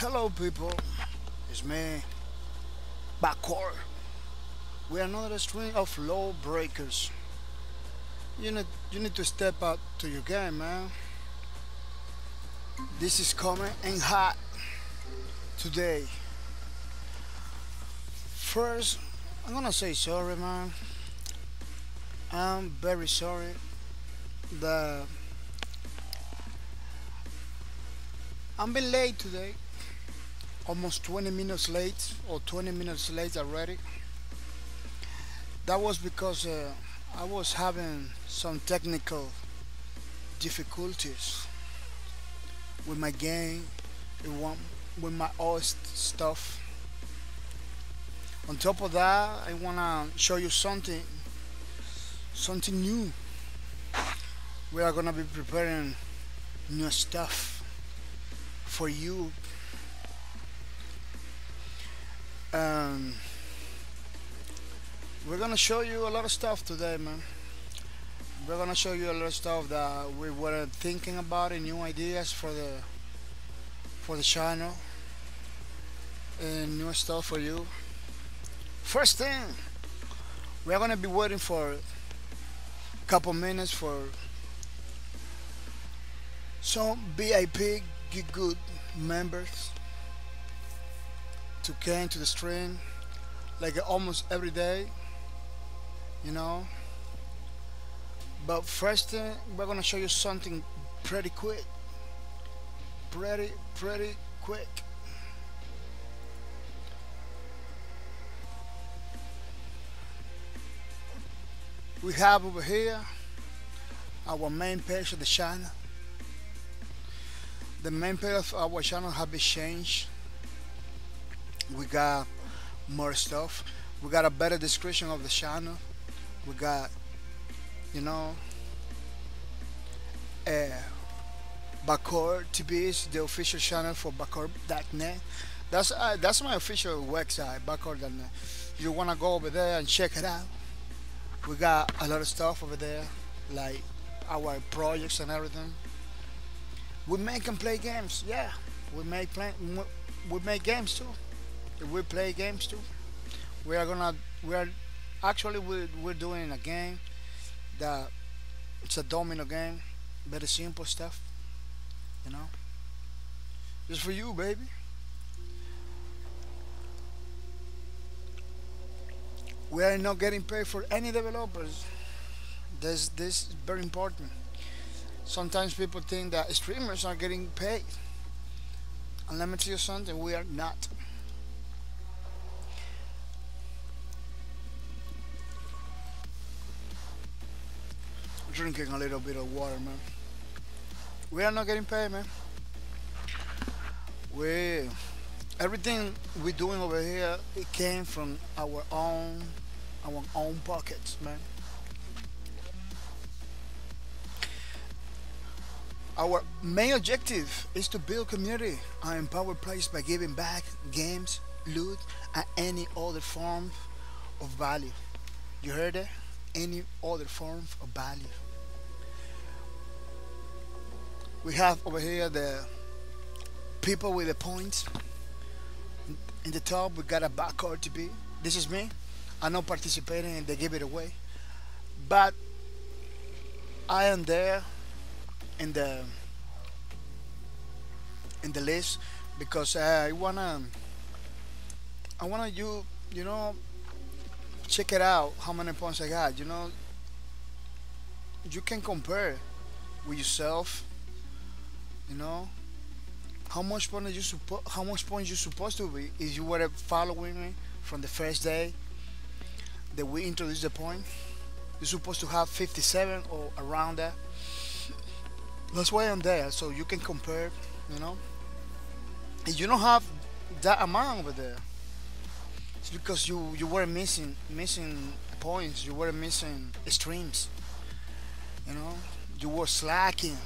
Hello people, it's me. We are another string of Lawbreakers. You need you need to step up to your game, man. This is coming and hot today. First, I'm gonna say sorry, man. I'm very sorry that I'm been late today. Almost 20 minutes late or 20 minutes late already. That was because uh, I was having some technical difficulties with my game, with my old stuff. On top of that, I wanna show you something, something new. We are gonna be preparing new stuff for you. Um, we're gonna show you a lot of stuff today, man. We're gonna show you a lot of stuff that we were thinking about and new ideas for the for the channel and new stuff for you. First thing, we're gonna be waiting for a couple minutes for some VIP Get Good members to come to the stream like almost every day, you know. But first thing, we're gonna show you something pretty quick, pretty pretty quick. We have over here our main page of the channel. The main page of our channel have been changed. We got more stuff. We got a better description of the channel. We got, you know, uh, Bahcorp TV is the official channel for Bahcorp.net. That's uh, that's my official website, Bahcorp.net. You wanna go over there and check it out. We got a lot of stuff over there, like our projects and everything. We make and play games, yeah. We make play, we make games too. We play games too. We are gonna we are actually we we're doing a game that it's a domino game, very simple stuff, you know. Just for you, baby. We are not getting paid for any developers. This this is very important. Sometimes people think that streamers are getting paid. And let me tell you something, we are not. Drinking a little bit of water, man. We are not getting paid, man. We everything we're doing over here it came from our own our own pockets, man. Our main objective is to build community and empower players by giving back games, loot, and any other form of value. You heard it? Any other form of value. We have over here the people with the points. In the top, we got a backcourt to be. This is me. I'm not participating and they give it away. But I am there in the in the list because I wanna I wanna you you know check it out how many points I got you know you can compare with yourself you know? How much points you suppo- how much points you supposed to be if you were following me from the first day that we introduced the point? You're supposed to have 57 or around that that's why I'm there so you can compare you know? If you don't have that amount over there. It's because you you were missing missing points you were missing streams you know? You were slacking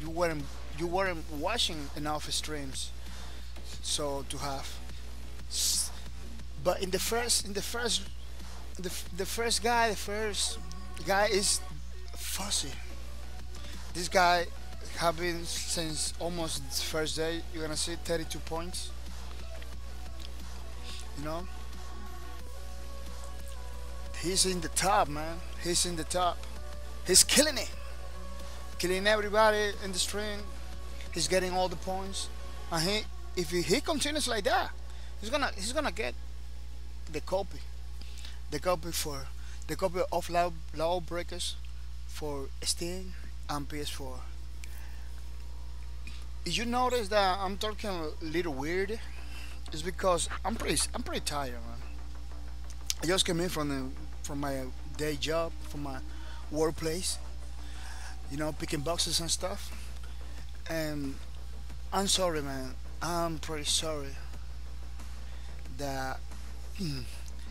you weren't you weren't watching enough streams so to have but in the first in the first the, the first guy the first guy is fussy this guy have been since almost first day. You're gonna see 32 points. You know, he's in the top, man. He's in the top. He's killing it, killing everybody in the stream. He's getting all the points, and he, if he, he continues like that, he's gonna he's gonna get the copy, the copy for the copy of Law Lawbreakers for Steam and PS4. If you notice that I'm talking a little weird, it's because I'm pretty I'm pretty tired, man. I just came in from the from my day job, from my workplace, you know, picking boxes and stuff. And I'm sorry, man. I'm pretty sorry that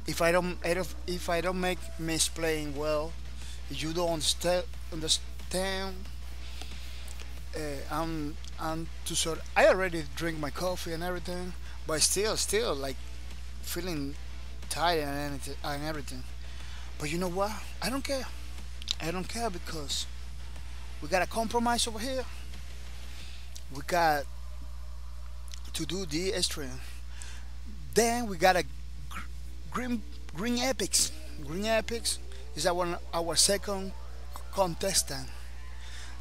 if I don't if I don't make miss playing well, you don't understand. Understand? Uh, I'm I'm too sorry. I already drink my coffee and everything, but still, still like feeling tired and and everything. But you know what? I don't care. I don't care because we got a compromise over here. We got to do the stream. Then we got a green green epics. Green epics is our our second contestant.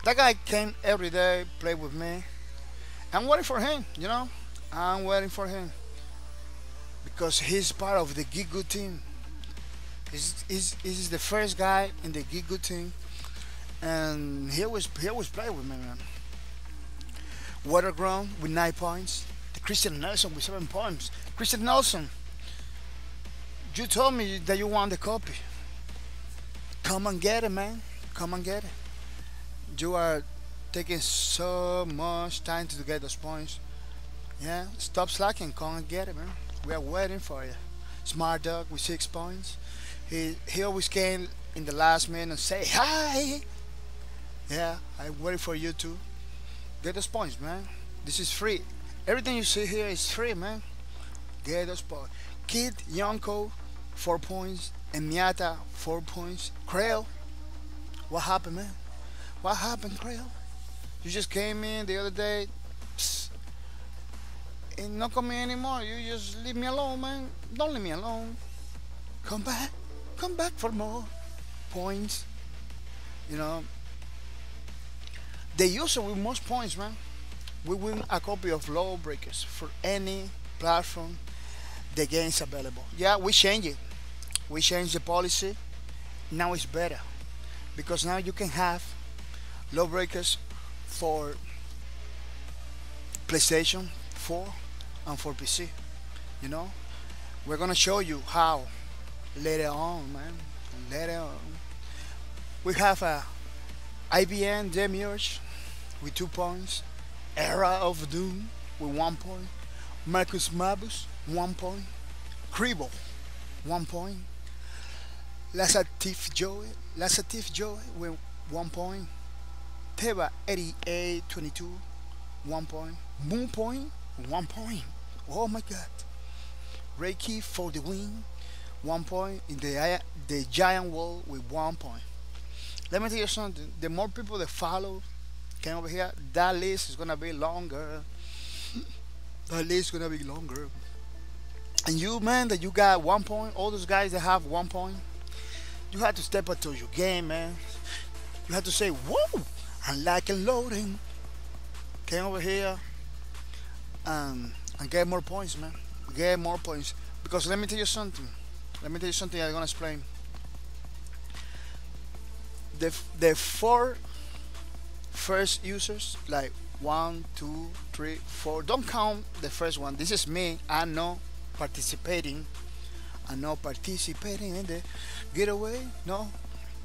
That guy came every day, play with me. I'm waiting for him, you know. I'm waiting for him because he's part of the Gigu team. He's, he's, he's the first guy in the Gigu team, and he always he always play with me, man. Waterground with nine points. The Christian Nelson with seven points. Christian Nelson, you told me that you want the copy. Come and get it, man. Come and get it. You are taking so much time to get those points. Yeah, stop slacking. Come and get it, man. We are waiting for you. Smart dog with six points. He he always came in the last minute and say hi. Yeah, I'm waiting for you to get those points, man. This is free. Everything you see here is free, man. Get those points. Kid Yonko, four points. And Miata, four points. Krail, what happened, man? What happened, Krail? You just came in the other day and not come in anymore. You just leave me alone, man. Don't leave me alone. Come back. Come back for more points. You know, the user with most points, man, we win a copy of Lawbreakers for any platform the game is available. Yeah, we change it. We change the policy. Now it's better because now you can have Lawbreakers for PlayStation 4 and for PC. You know, we're gonna show you how later on, man. Later on, we have a IBM Demiurge with two points, Era of Doom with one point, Marcus Mabus one point, Kribo one point, Lasatif Joe, Lasatif Joe with one point, Teva Teba 8822 one point, Moon Point one point. Oh my God! Reiki for the win, one point in the the giant wall with one point. Let me tell you something. The more people that follow came over here, that list is gonna be longer. That list is gonna be longer. And you, man, that you got one point, all those guys that have one point, you have to step up to your game, man. You have to say, whoa, I like and loading. Came over here and, and get more points, man. Get more points. Because let me tell you something. Let me tell you something I'm gonna explain. The, the four first users, like one, two, three, four, don't count the first one. This is me. i'm not participating. I'm not participating in the getaway. No,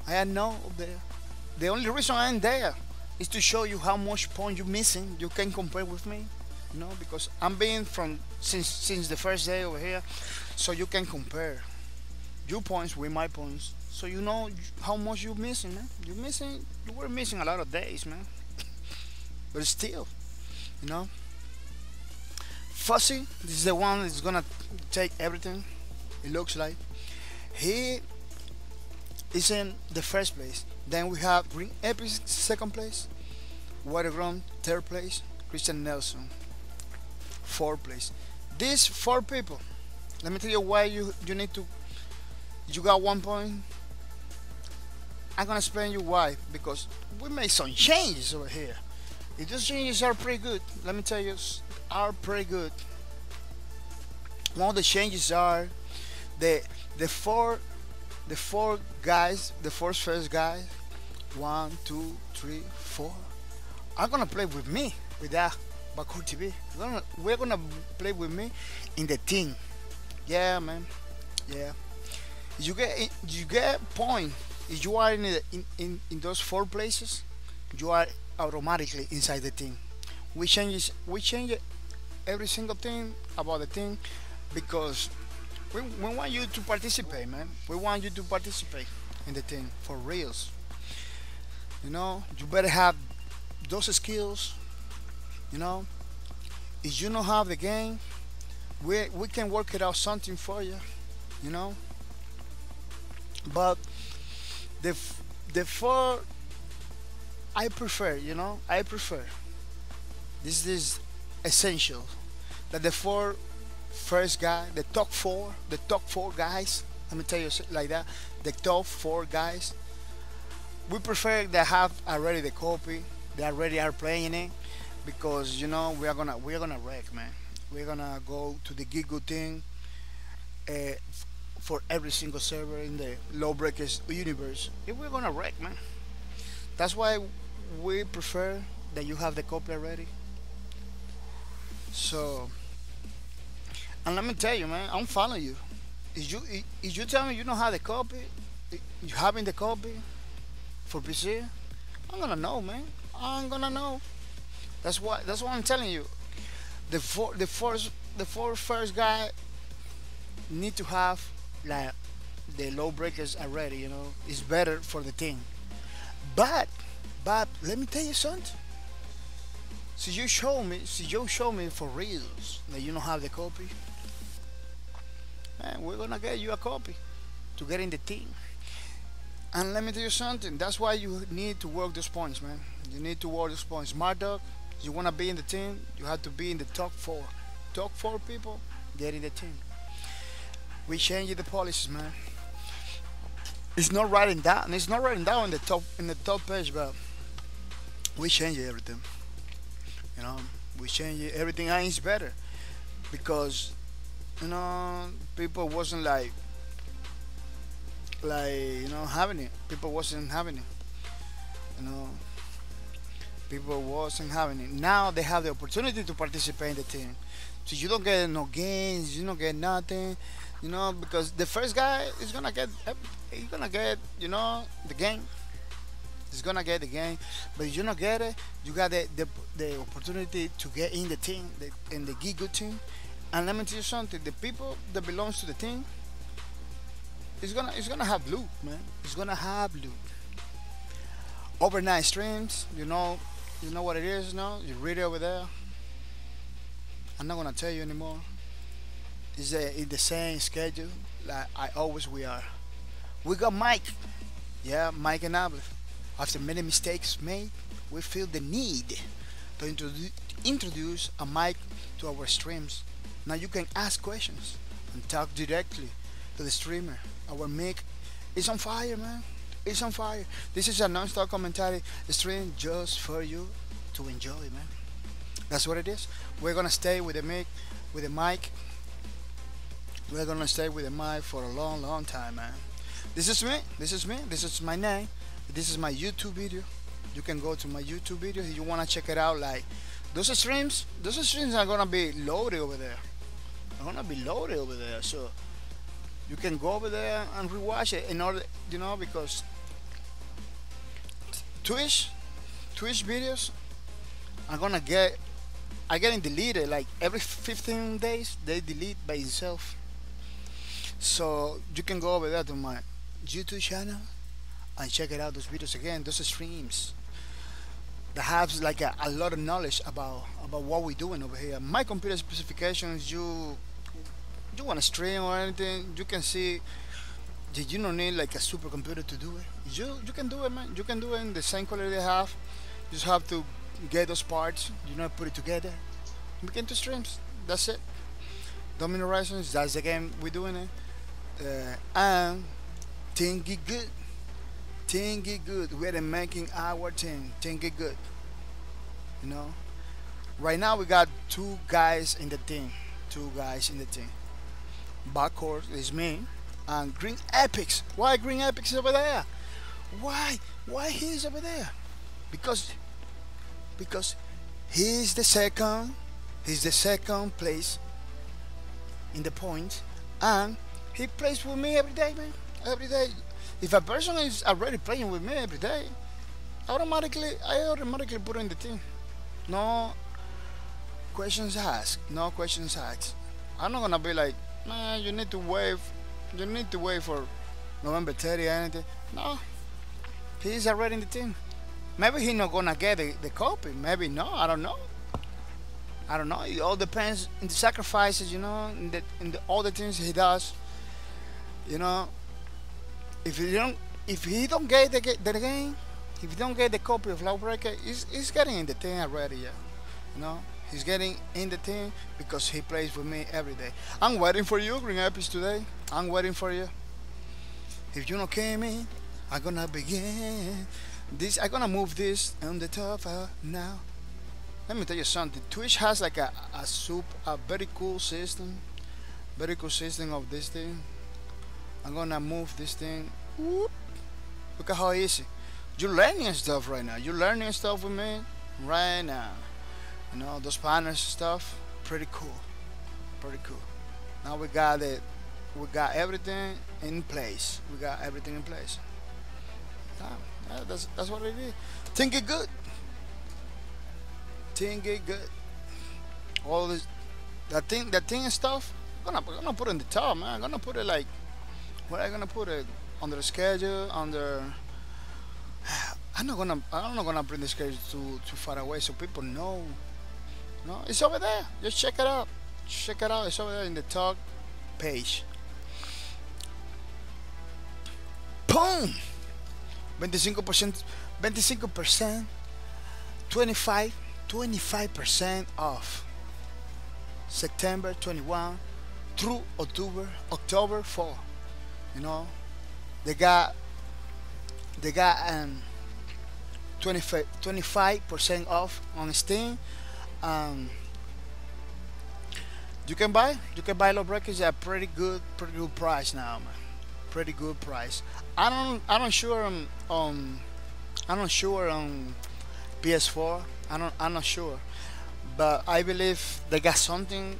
I am not there. The only reason I'm there is to show you how much point you're missing. You can compare with me, know, because I'm being from since since the first day over here, so you can compare your points with my points, so you know how much you're missing, man. You're missing. You were missing a lot of days, man. but still, you know. Fuzzy, this is the one that's gonna take everything. It looks like he is in the first place. Then we have Green Epic second place, Waterground third place, Christian Nelson fourth place. These four people, let me tell you why you you need to you got one point. I'm gonna explain you why because we made some changes over here. If those changes are pretty good, let me tell you, are pretty good. One of the changes are the the four the four guys, the first first guys, one, two, three, four, are gonna play with me with that Bahcorp TV. We're gonna, we're gonna play with me in the team. Yeah, man. Yeah. You get you get point. If you are in, the, in, in in those four places, you are automatically inside the team. We change we change every single thing about the team because we, we want you to participate, man. We want you to participate in the team for reals. You know, you better have those skills. You know, if you don't have the game, we we can work it out something for you. You know, but the the four I prefer. You know, I prefer. This is essential that the four first guy, the top four, the top four guys. Let me tell you like that. The top four guys. We prefer they have already the copy. They already are playing it because you know we are gonna we are gonna wreck, man. We're gonna go to the Gigu thing uh, for every single server in the Lawbreakers universe. If we're gonna wreck, man. That's why we prefer that you have the copy ready. So, and let me tell you, man, I'm following you. If you if you tell me you don't have the copy, you having the copy for PC, I'm gonna know, man. I'm gonna know. That's what that's what I'm telling you. The four the first the four first guy need to have like the Lawbreakers already. You know, it's better for the team. But but let me tell you something. So you show me, so you show me for reals that you don't have the copy. Man, we're gonna get you a copy to get in the team. And let me tell you something. That's why you need to work those points, man. You need to work those points. Smart dog. You wanna be in the team. You have to be in the top four. Top four people get in the team. We changed the policies, man. It's not writing down. It's not writing down in the top in the top page, but we changed everything. You know, we changed it. Everything is better because you know people wasn't like like you know having it. People wasn't having it. You know, people wasn't having it. Now they have the opportunity to participate in the team. So you don't get no gains. You don't get nothing. You know because the first guy is gonna get eh, he's gonna get you know the game. He's gonna get the game, but if you don't get it, you got the, the, the opportunity to get in the team, the, in the Gigu team. And let me tell you something: the people that belongs to the team, it's gonna it's gonna have loot, man. It's gonna have loot. Overnight streams, you know, you know what it is, no? You read it over there. I'm not gonna tell you anymore. A, it's the same schedule like I always we are. We got Mike, yeah, Mike and Abel. After many mistakes made, we feel the need to introdu- introduce a mic to our streams. Now you can ask questions and talk directly to the streamer. Our mic is on fire, man. It's on fire. This is a non-stop commentary stream just for you to enjoy, man. That's what it is. We're gonna stay with the mic, with the mic. We're gonna stay with the mic for a long, long time, man. This is me. This is me. This is my name. This is my YouTube video. You can go to my YouTube video if you wanna check it out. Like those streams, those streams are gonna be loaded over there. They're gonna be loaded over there. So you can go over there and rewatch it in order, you know, because Twitch, Twitch videos are gonna get, are getting deleted. Like every 15 days, they delete by itself. So you can go over there to my YouTube channel and check it out. Those videos again, those streams that have like a, a lot of knowledge about about what we're doing over here. My computer specifications, you you want to stream or anything, you can see that you don't need like a supercomputer to do it. You you can do it, man. You can do it in the same quality they have. You just have to get those parts, you know, put it together, make it into streams. That's it. Domino Horizons, that's the game we're doing it. Uh, and think it good. Think it good. We're making our team. Think it good. You know. Right now we got two guys in the team. Two guys in the team. Bahcorp is me and Green Epics. Why Green Epics is over there? Why? Why he's over there? Because because he's the second he's the second place in the points and he plays with me every day man. Every day. If a person is already playing with me every day automatically I automatically put in the team. No questions asked. No questions asked. I'm not gonna be like man you need to wait. You need to wait for November 30 or anything. No. He's already in the team. Maybe he's not gonna get the, the copy maybe no I don't know. I don't know. It all depends in the sacrifices, you know, in the in the, all the things he does. You know, if you don't if he don't get the, the game, if he don't get the copy of Lawbreaker, he's, he's getting in the team already. Yeah, you know, he's getting in the team because he plays with me every day. I'm waiting for you, Green Apples today. I'm waiting for you. If you don't came in, I'm gonna begin. This I'm gonna move this on the top now. Let me tell you something. Twitch has like a, a soup, a very cool system, very cool system of this thing. I'm gonna move this thing. Whoop. Look at how easy. You're learning stuff right now. You're learning stuff with me right now. You know those partners stuff. Pretty cool. Pretty cool. Now we got it. We got everything in place. We got everything in place. Yeah, that's that's what it is. Think it good. 10 gig good. All this, that thing, that thing and stuff. I'm gonna, I'm gonna put it in the top, man. I'm gonna put it like, where I gonna put it? Under the schedule, under. I'm not gonna, I'm not gonna bring the schedule too, too far away so people know. No, it's over there. Just check it out. Check it out. It's over there in the talk page. Boom. 25%, 25%, 25 25% off September 21 through October October 4 you know? They got they got um 25 percent off on Steam. Um you can buy you can buy Lawbreakers at pretty good pretty good price now man. Pretty good price. I don't I don't sure on um I'm not sure on PS4 I don't, I'm not sure, but I believe they got something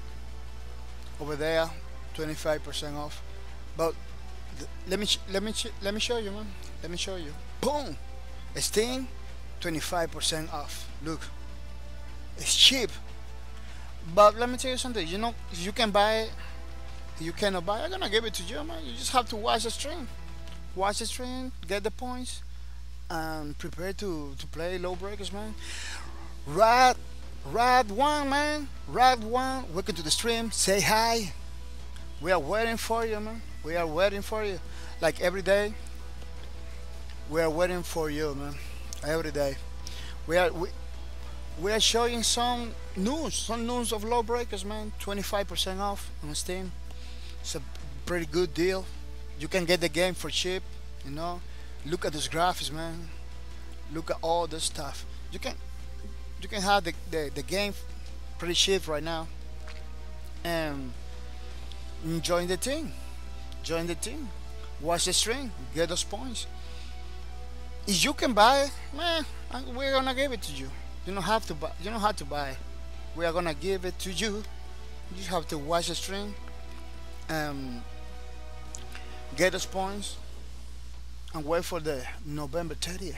over there, 25% off. But let me let me let me show you, man. Let me show you. Boom, Steam, 25% off. Look, it's cheap. But let me tell you something. You know, you can buy it, you cannot buy. I'm gonna give it to you, man. You just have to watch the stream. Watch the stream, get the points, and prepare to to play Lawbreakers, man. Rad, Rad One, man. Rad One, welcome to the stream. Say hi. We are waiting for you, man. We are waiting for you. Like every day. We are waiting for you, man. Every day. We are we, we are showing some news, some news of Lawbreakers, man. 25% off on Steam. It's a pretty good deal. You can get the game for cheap, you know. Look at those graphics, man. Look at all this stuff. You can you can have the, the, the game pretty cheap right now and join the team join the team watch the stream get those points if you can buy man we're gonna give it to you you don't have to buy you don't have to buy we are gonna give it to you you have to watch the stream and get those points and wait for the November 30th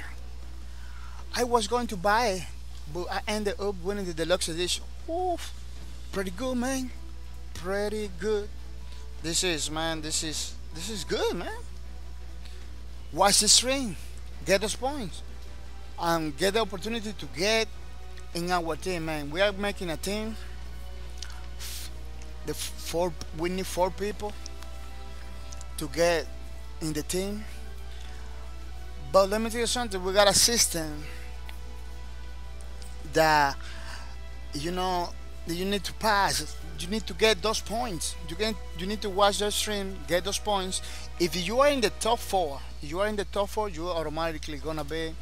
I was going to buy but I ended up winning the deluxe edition. Oof, pretty good, man. Pretty good. This is, man. This is this is good, man. Watch the stream, get those points, and get the opportunity to get in our team, man. We are making a team. The four, we need four people to get in the team. But let me tell you something. We got a system that you know you need to pass. You need to get those points. You can you need to watch the stream, get those points. If you are in the top four, you are in the top four, you are automatically gonna be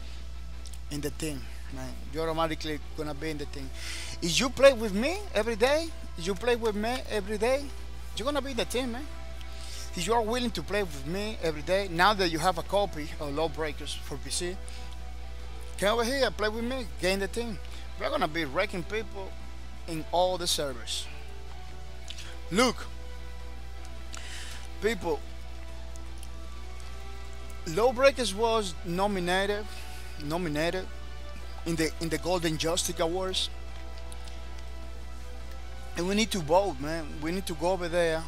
in the team. Man, you're automatically gonna be in the team. If you play with me every day, you play with me every day, you're gonna be in the team, man. If you are willing to play with me every day, now that you have a copy of Law Breakers for PC, come over here, play with me, gain the team. We're gonna be wrecking people in all the servers. Look, people, Lawbreakers was nominated, nominated in the in the Golden Joystick Awards, and we need to vote, man. We need to go over there.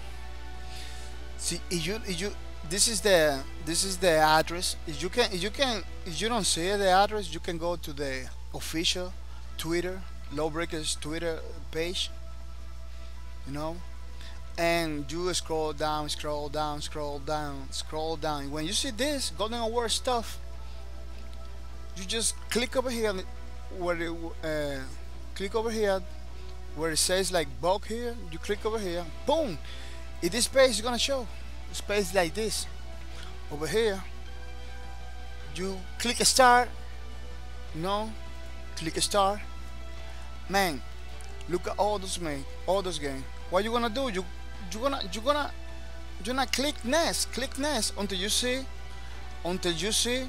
See, if you if you this is the this is the address. If you can if you can if you don't see the address, you can go to the official Twitter Lawbreakers Twitter page. You know, and you scroll down, scroll down, scroll down, scroll down. When you see this Golden Award stuff, you just click over here where it, uh, click over here where it says like bulk here. You click over here, boom. In this page is gonna show space like this. Over here, you click a start. no click a start. Man, look at all those man, all those games. What you gonna do? You you gonna you're gonna you're gonna click next, click next until you see until you see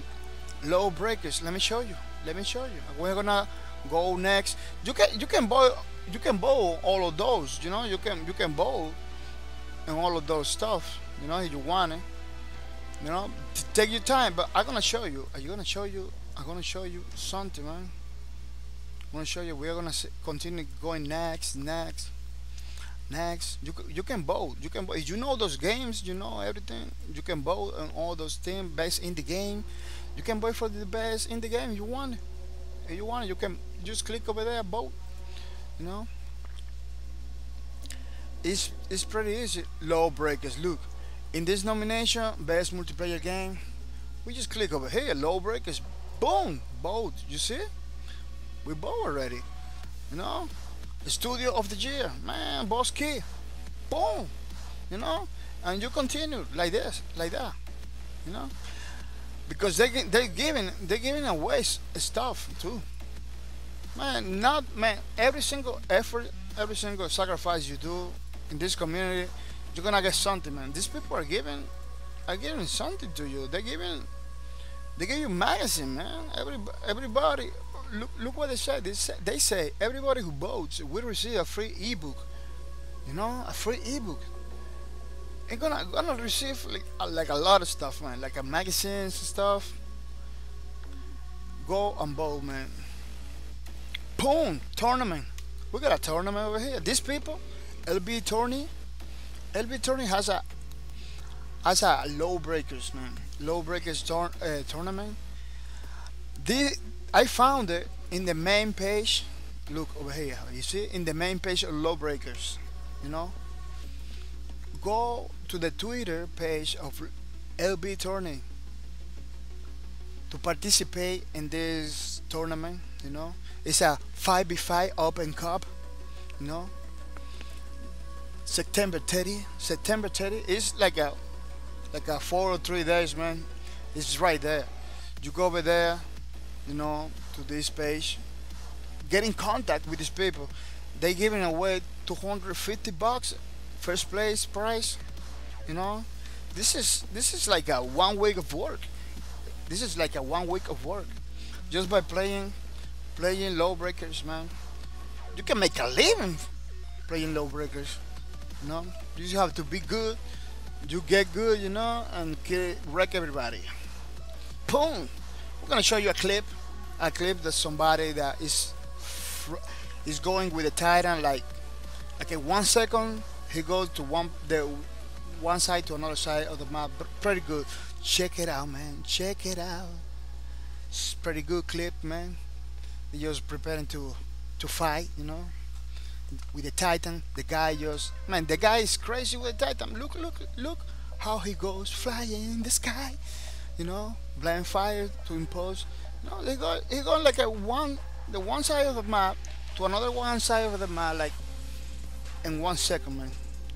Lawbreakers Let me show you. Let me show you. We're gonna go next. You can you can bowl you can bowl all of those. You know you can you can bowl and all of those stuff. You know if you want it. You know take your time. But I'm gonna show you. Are you gonna show you? I'm gonna show you something, man. I'm gonna show you. We're gonna continue going next, next, next. You you can vote You can. If you know those games, you know everything. You can vote on all those things based in the game. You can vote for the best in the game. You want. If you want you can just click over there, vote. You know. It's it's pretty easy. Lawbreakers. Look, in this nomination, best multiplayer game, we just click over here. Lawbreakers. Boom, vote. You see? We vote already. You know. Studio of the year, man. Boss key. Boom. You know. And you continue like this, like that. You know because they they giving they giving away stuff too. Man, not man. Every single effort, every single sacrifice you do in this community, you're gonna get something, man. These people are giving, are giving something to you. They're giving, they give you magazine, man. Every everybody, look look what they say. They say they say everybody who votes will receive a free ebook. You know, a free ebook I'm gonna gonna receive like like a lot of stuff, man. Like a magazines and stuff. Go on bold, man. Boom! Tournament. We got a tournament over here. These people, LB Tourney, LB Tourney has a has a Lawbreakers, man. Lawbreakers tor uh, tournament. The I found it in the main page. Look over here. You see in the main page of Lawbreakers. You know go to the Twitter page of LB Tourney to participate in this tournament. You know, it's a 5v5 Open Cup. You know, September 30. September 30 is like a like a four or three days, man. It's right there. You go over there, you know, to this page, get in contact with these people. They giving away 250 bucks first place prize you know? This is this is like a one week of work. This is like a one week of work. Just by playing playing Lawbreakers man. You can make a living playing Lawbreakers you know? You just have to be good. You get good you know and wreck everybody. Boom we're gonna show you a clip a clip that somebody that is is going with a titan like okay one second he goes to one the one side to another side of the map. Pretty good. Check it out, man. Check it out. It's pretty good clip, man. He just preparing to to fight, you know, with the Titan. The guy just man, the guy is crazy with the Titan. Look, look, look how he goes flying in the sky. You know, blind fire to impose. You know, he got he got like a one the one side of the map to another one side of the map like in one second, man.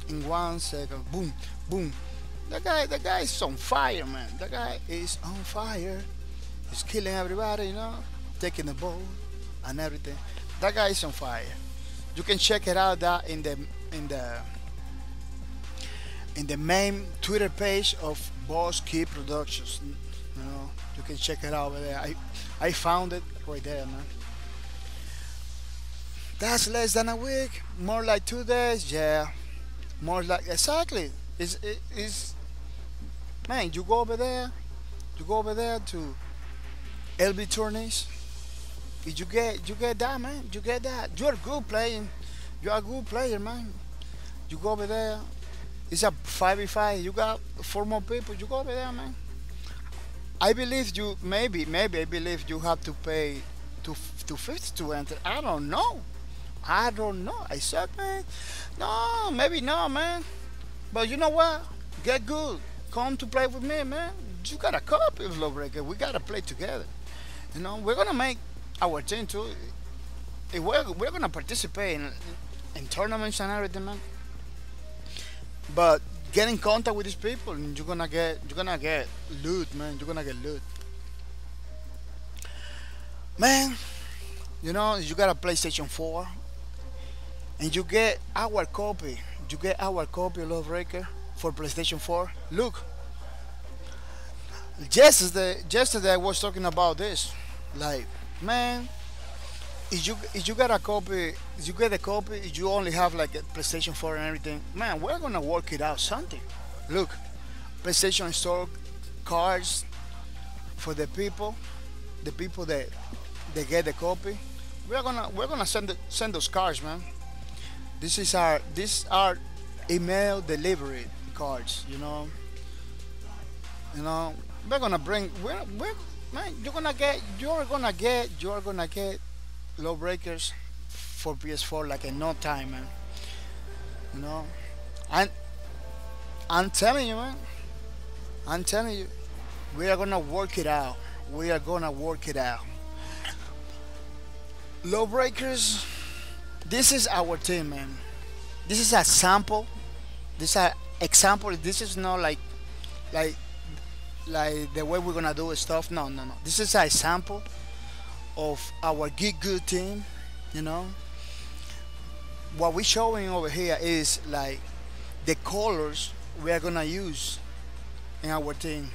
In one second, boom, boom. That guy, that guy is on fire, man. That guy is on fire. He's killing everybody, you know, taking the ball and everything. That guy is on fire. You can check it out that in the in the in the main Twitter page of Boss Key Productions. You know, you can check it out over there. I I found it right there, man. That's less than a week. More like two days. Yeah. More like exactly. Is is man? You go over there. You go over there to LB tourneys. You get you get that man. You get that. You're good playing. You're a good player, man. You go over there. It's a five v five. You got four more people. You go over there, man. I believe you. Maybe maybe I believe you have to pay two fifty to enter. I don't know. I don't know. I suck, man. No, maybe not, man. But you know what? Get good. Come to play with me, man. You got a copy of Lawbreaker. We gotta play together. You know, we're gonna make our team too. We're we're gonna participate in in tournaments and everything, man. But get in contact with these people, and you're gonna get you're gonna get loot, man. You're gonna get loot, man. You know, you got a PlayStation 4 and you get our copy. You get our copy of Lawbreaker for PlayStation 4. Look, yesterday, yesterday I was talking about this. Like, man, if you if you got a copy, if you get a copy, if you only have like a PlayStation 4 and everything, man, we're gonna work it out something. Look, PlayStation Store cards for the people, the people that they get the copy. We're gonna we're gonna send the, send those cards, man. This is our this are email delivery cards. You know. You know. We're gonna bring. We're, we're man. You're gonna get. You're gonna get. You're gonna get Lawbreakers for PS4 like in no time, man. You know. And I'm telling you, man. I'm telling you, we are gonna work it out. We are gonna work it out. Lawbreakers this is our team, man. This is a sample. This is an example. This is not like, like, like the way we're gonna do stuff. No, no, no. This is a sample of our Get Good team. You know. What we're showing over here is like the colors we are gonna use in our team.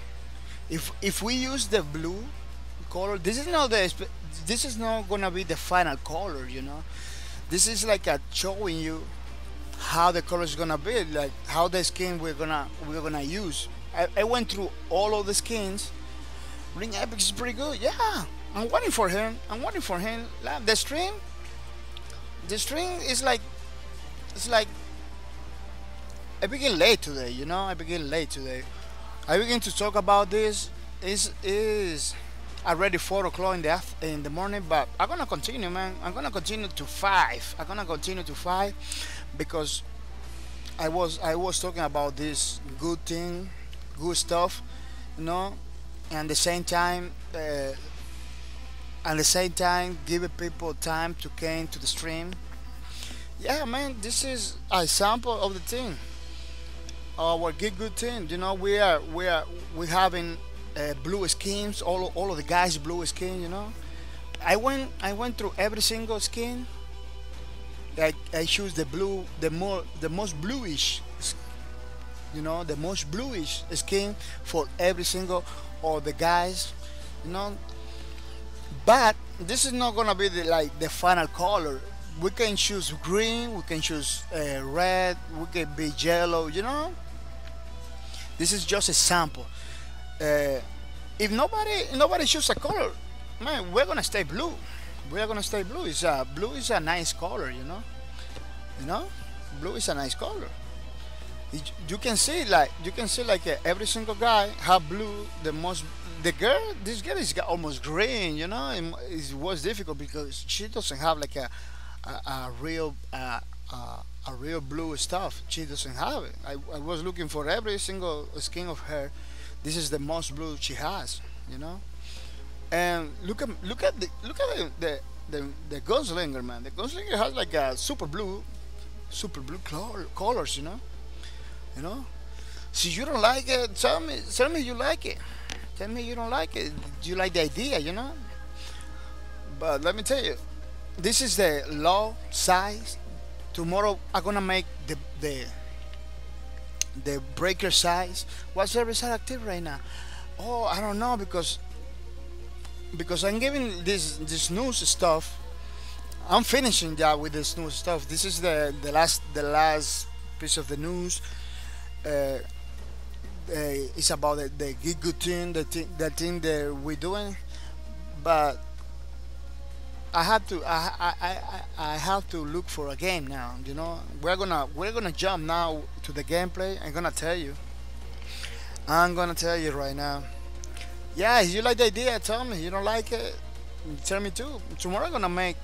If if we use the blue color, this is not the this is not gonna be the final color. You know this is like a showing you how the color is gonna be like how the skin we're gonna we're gonna use I, I went through all of the skins ring epic is pretty good yeah i'm waiting for him. I'm waiting for him. The string the string is like it's like i begin late today you know? I begin late today. I begin to talk about this. Is is already four o'clock in the in the morning but i'm gonna continue man. I'm gonna continue to five. I'm gonna continue to five because i was i was talking about this good thing good stuff you know? And at the same time uh, at the same time giving people time to came to the stream yeah man this is a sample of the thing our get good team you know we are we are we having uh, blue skins, all all of the guys blue skin, you know. I went I went through every single skin. I, I choose the blue, the more the most bluish, you know, the most bluish skin for every single of the guys, you know. But this is not gonna be the, like the final color. We can choose green, we can choose uh, red, we can be yellow, you know. This is just a sample uh, if nobody nobody chooses a color, man, we're gonna stay blue. We're gonna stay blue. It's a blue is a nice color, you know. You know, blue is a nice color. It, you can see like you can see like uh, every single guy have blue. The most the girl, this girl is almost green. You know, it, was difficult because she doesn't have like a a, a real. Uh, a real blue stuff. She doesn't have it. I, I was looking for every single skin of her this is the most blue she has, you know. And look at look at the look at the, the the the Gunslinger, man. The Gunslinger has like a super blue, super blue color, colors, you know. You know. So you don't like it, tell me, tell me you like it. Tell me you don't like it. You like the idea, you know. But let me tell you, this is the low size. Tomorrow I'm gonna make the the the breaker size. What service are active right now? Oh, I don't know because because I'm giving this this news stuff. I'm finishing that with this news stuff. This is the the last the last piece of the news. Uh, Uh, it's about the, the good thing, the thing, the thing that we're doing. But I have to I, I, I, I have to look for a game now. You know, we're gonna we're gonna jump now to the gameplay. I'm gonna tell you. I'm gonna tell you right now. Yeah, you like the idea? Tell me. You don't like it? Tell me too. Tomorrow I'm gonna make.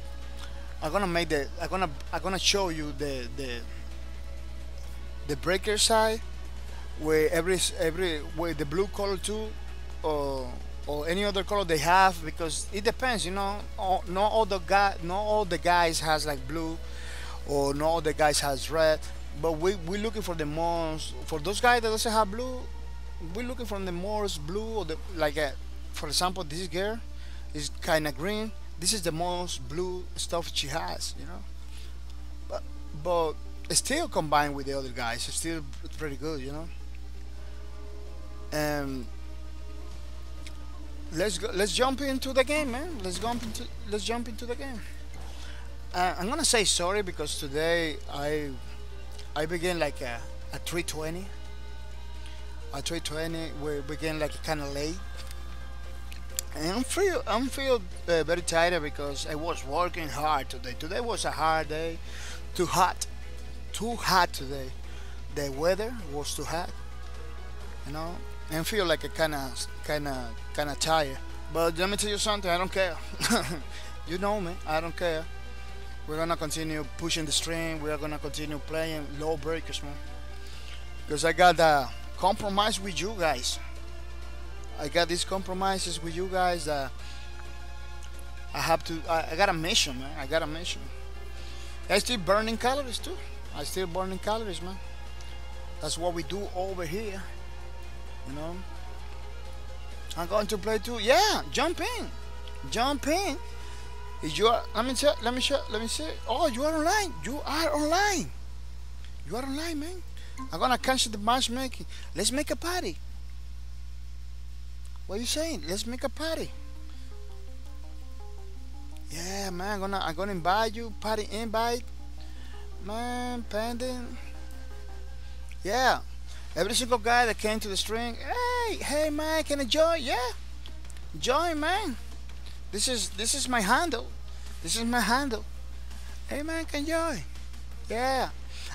I'm gonna make the. I'm gonna. I'm gonna show you the the. The breaker side, where every every where the blue color too, or or any other color they have because it depends. You know, not all the guy, not all the guys has like blue, or not all the guys has red. But we we looking for the most for those guys that doesn't have blue we're looking for the most blue or the like a, for example this girl is kind of green this is the most blue stuff she has you know but but still combined with the other guys it's still pretty good you know and let's go let's jump into the game man. Let's jump into let's jump into the game. Uh, I'm gonna say sorry because today I I began like a, a 320 at 320 we begin like kind of late. And I'm feel I'm feel uh, very tired because I was working hard today. Today was a hard day. Too hot. Too hot today. The weather was too hot. You know and feel like a kind of kind of kind of tired but let me tell you something I don't care you know me I don't care we're gonna continue pushing the string we're gonna continue playing Lawbreakers man because I got the compromise with you guys. I got these compromises with you guys that I have to. I, I got a mission, man. I got a mission. I still burning calories too. I still burning calories, man. That's what we do over here. You know. I'm going to play too. Yeah, jump in, jump in. If you are, let me check, let me check, let me see. Oh, you are online. You are online. You are online, man. I'm gonna cancel the matchmaking. Let's make a party. What are you saying? Let's make a party. Yeah, man. I'm gonna I'm gonna invite you. Party invite. Man, pending. Yeah. Every single guy that came to the string. Hey, hey, man. Can I join? Yeah. Join, man. This is this is my handle. This is my handle. Hey, man. Can join? Yeah.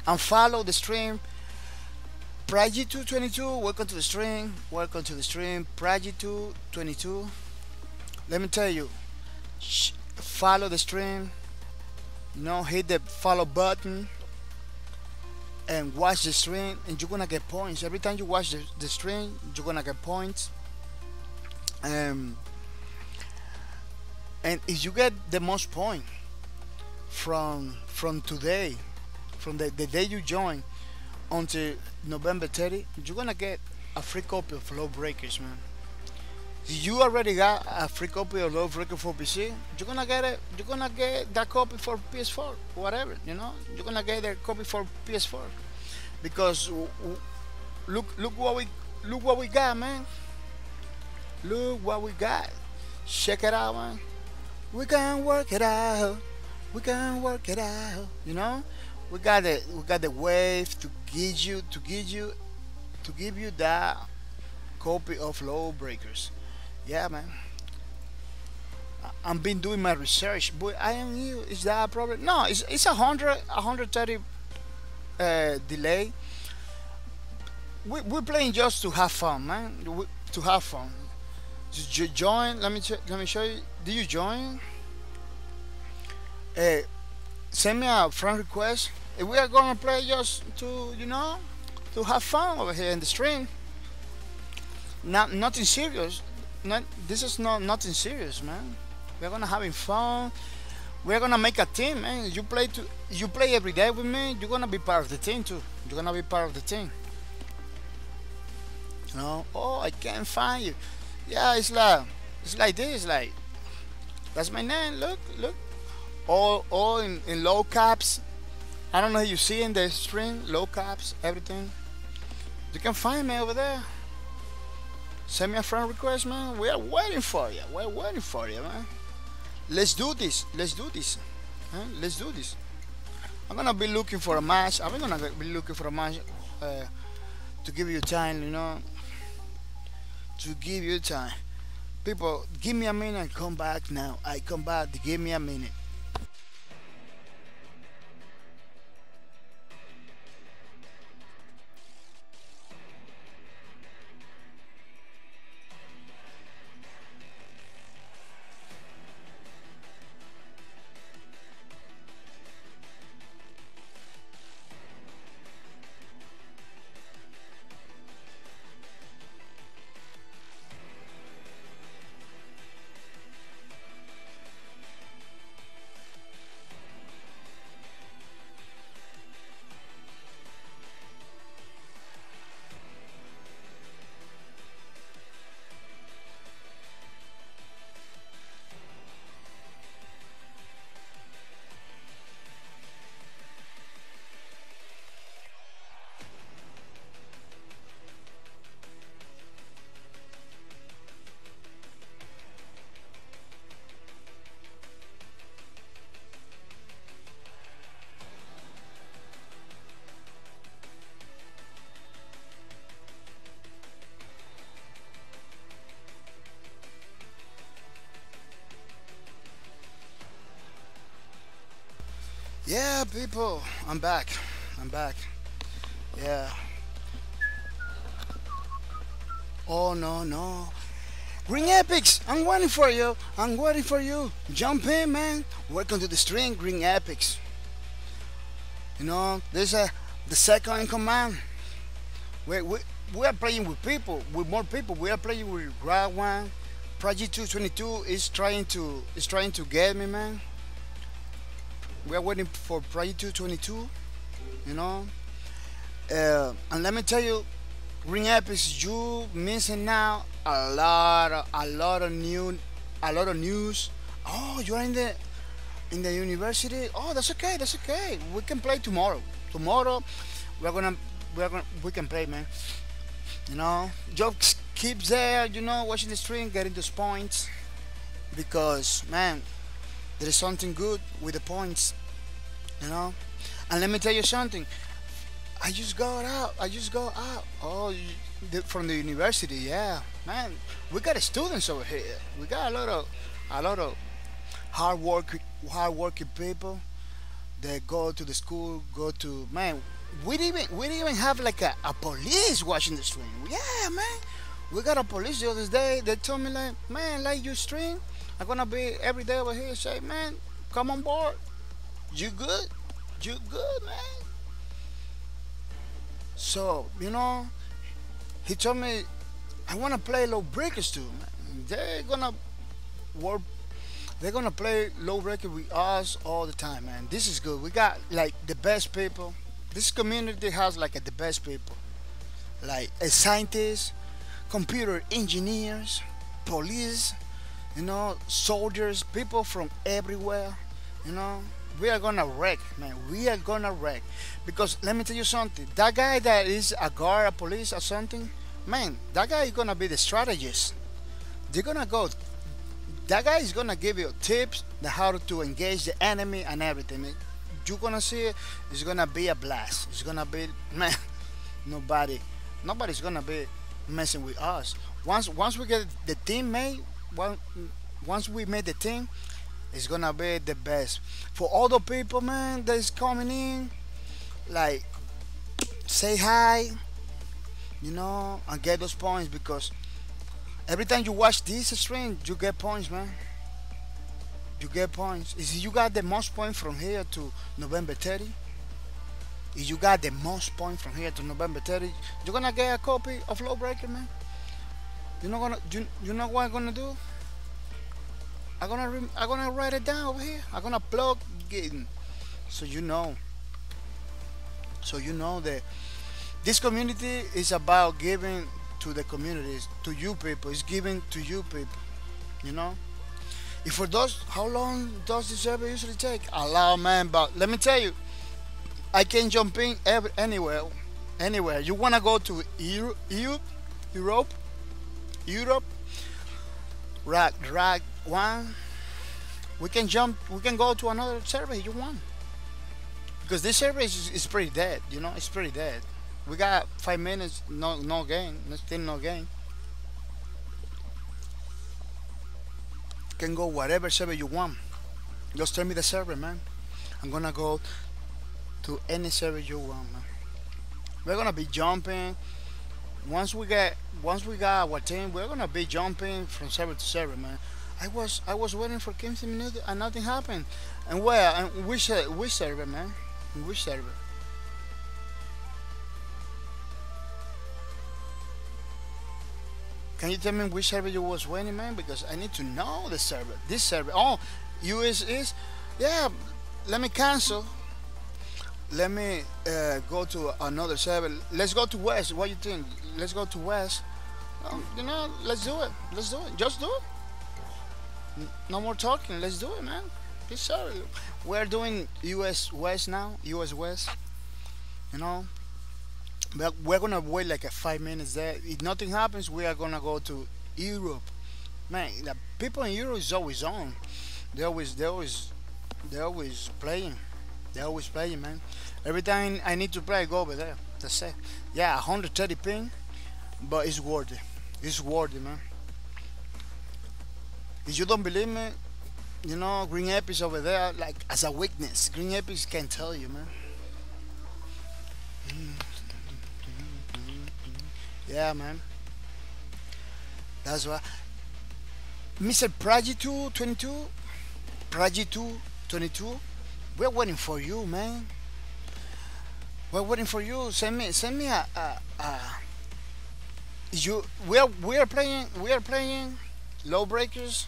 And follow the stream Pragi222, welcome to the stream. Welcome to the stream. Pragi222. Let me tell you, follow the stream. You know, hit the follow button and watch the stream, and you're gonna get points. Every time you watch the, the stream, you're gonna get points. Um, and if you get the most point from from today, from the, the day you join until November 30, you're gonna get a free copy of Lawbreakers, man. You already got a free copy of Lawbreaker for PC. You're gonna get it. You're gonna get that copy for PS4, whatever. You know, you're gonna get that copy for PS4 because look, look what we look what we got, man. Look what we got. Check it out, man. We can work it out. We can work it out. You know we got the we got the wave to give you to give you to give you that copy of Lawbreakers yeah man. I've been doing my research but I am new is that a problem? No it's, it's a hundred a hundred thirty uh, delay. We, we're playing just to have fun man. We, to have fun. Did you join let me let me show you. Did you join? Uh, send me a friend request. We are gonna play just to, you know, to have fun over here in the stream. Not nothing serious. Not this is not nothing serious, man. We're gonna having fun. we're gonna make a team, man. You play to you play every day with me. You're gonna be part of the team too. You're gonna be part of the team. You know? Oh, I can't find you. Yeah, it's like it's like this. Like that's my name. Look, look. All all in, in low caps. I don't know if you see in the screen low caps, everything. You can find me over there. Send me a friend request, man. We are waiting for you. We're waiting for you, man. Let's do this. Let's do this. Huh? Let's do this. I'm gonna be looking for a match. I'm gonna be looking for a match uh, to give you time, you know, to give you time. People, give me a minute. Come back now. I come back. Give me a minute. Yeah, people, I'm back. I'm back. Yeah. Oh no no. Green Epics, I'm waiting for you. I'm waiting for you. Jump in, man. Welcome to the stream, Green Epics. You know, there's a uh, the second in command. We we we are playing with people, with more people. We are playing with Grad One. Project 222 is trying to is trying to get me, man. We are waiting for Project 222. You know, uh, and let me tell you, Green Epics, you missing now a lot, of, a lot of new, a lot of news. Oh, you are in the in the university. Oh, that's okay. That's okay. We can play tomorrow. Tomorrow, we're gonna we're gonna we can play, man. You know, just keep there. You know, watching the stream, getting those points, because man, there is something good with the points. You know, and let me tell you something. I just got out. I just got out. Oh, the, from the university. Yeah, man. We got students over here. We got a lot of, a lot of hard work, hard working people. They go to the school. Go to man. We didn't even we didn't even have like a, a police watching the stream. Yeah, man. We got a police the other day. They told me like, man, like you stream. I'm gonna be every day over here. Say, man, come on board. You good? You good, man? So, you know, he told me, I want to play Lawbreakers too. Man. They're gonna work. They're gonna play Lawbreaker with us all the time, man. This is good. We got like the best people. This community has like the best people, like a scientist, computer engineers, police, you know, soldiers, people from everywhere. You know, we are gonna wreck, man. We are gonna wreck. Because let me tell you something. That guy that is a guard, a police, or something, man, that guy is gonna be the strategist. They're gonna go. That guy is gonna give you tips on how to engage the enemy and everything. You're gonna see it. It's gonna be a blast. It's gonna be man. Nobody, nobody's gonna be messing with us. Once once we get the team made, once we made the team, it's gonna be the best for all the people, man, that is coming in. Like, say hi, you know, and get those points because every time you watch this stream, you get points, man. You get points. If you got the most points from here to November 30, if you got the most points from here to November 30, you're gonna get a copy of Lawbreaker, man. You're not gonna, you, you know what I'm gonna do? I'm gonna I'm gonna write it down over here. I'm gonna plug in so you know. So you know that this community is about giving to the communities, to you people. It's giving to you people. You know. If for those, how long does this ever usually take? A lot, man. But let me tell you, I can jump in every, anywhere, anywhere. You wanna go to Europe, Europe, Europe, Rack, Rack One. We can jump. We can go to another server you want because this server is, is pretty dead. You know, it's pretty dead. We got five minutes, no, no game, no, still no game. Can go whatever server you want. Just tell me the server, man. I'm gonna go to any server you want, man. We're gonna be jumping. Once we get, once we got our team, we're gonna be jumping from server to server, man. I was, I was waiting for 15 minutes and nothing happened. And where? And which, which server, man? Which server? Can you tell me which server you was waiting, man? Because I need to know the server. This server. Oh, US is. Yeah. Let me cancel. Let me uh, go to another server. Let's go to West. What you think? Let's go to West. Um, you know, let's do it. Let's do it. Just do it. No more talking. Let's do it, man. This server. We're doing US West now. US West. You know, but we're gonna wait like a five minutes there. If nothing happens, we are gonna go to Europe. Man, the people in Europe is always on. They always, they always, they always playing. They always playing, man. Every time I need to play, I go over there. That's it. Yeah, 130 ping, but it's worth it. It's worth it, man. If you don't believe me, you know, Green Epic over there, like as a witness. Green Epic can tell you, man. Yeah, man. That's why. Mr. Praji2 22, Praji2 22, we're waiting for you, man. We're waiting for you. Send me, send me a, a, a you. We are, we are playing, we are playing Lawbreakers.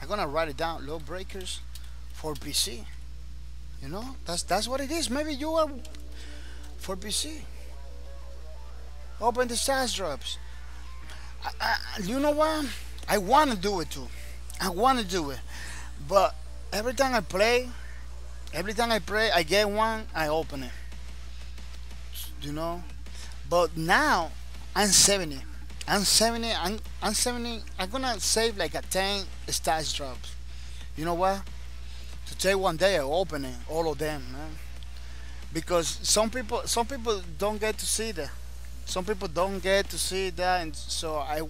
I'm gonna write it down. Lawbreakers for PC. You know, that's that's what it is. Maybe you are for PC. Open the stash drops. I, I, you know what? I want to do it too. I want to do it, but every time I play, every time I pray, I get one, I open it. You know, but now I'm 70. I'm 70. I'm, I'm 70. I'm gonna save like a 10 stash drops. You know what? To take one day, I open it, all of them, man. Because some people, some people don't get to see that. Some people don't get to see that, and so I,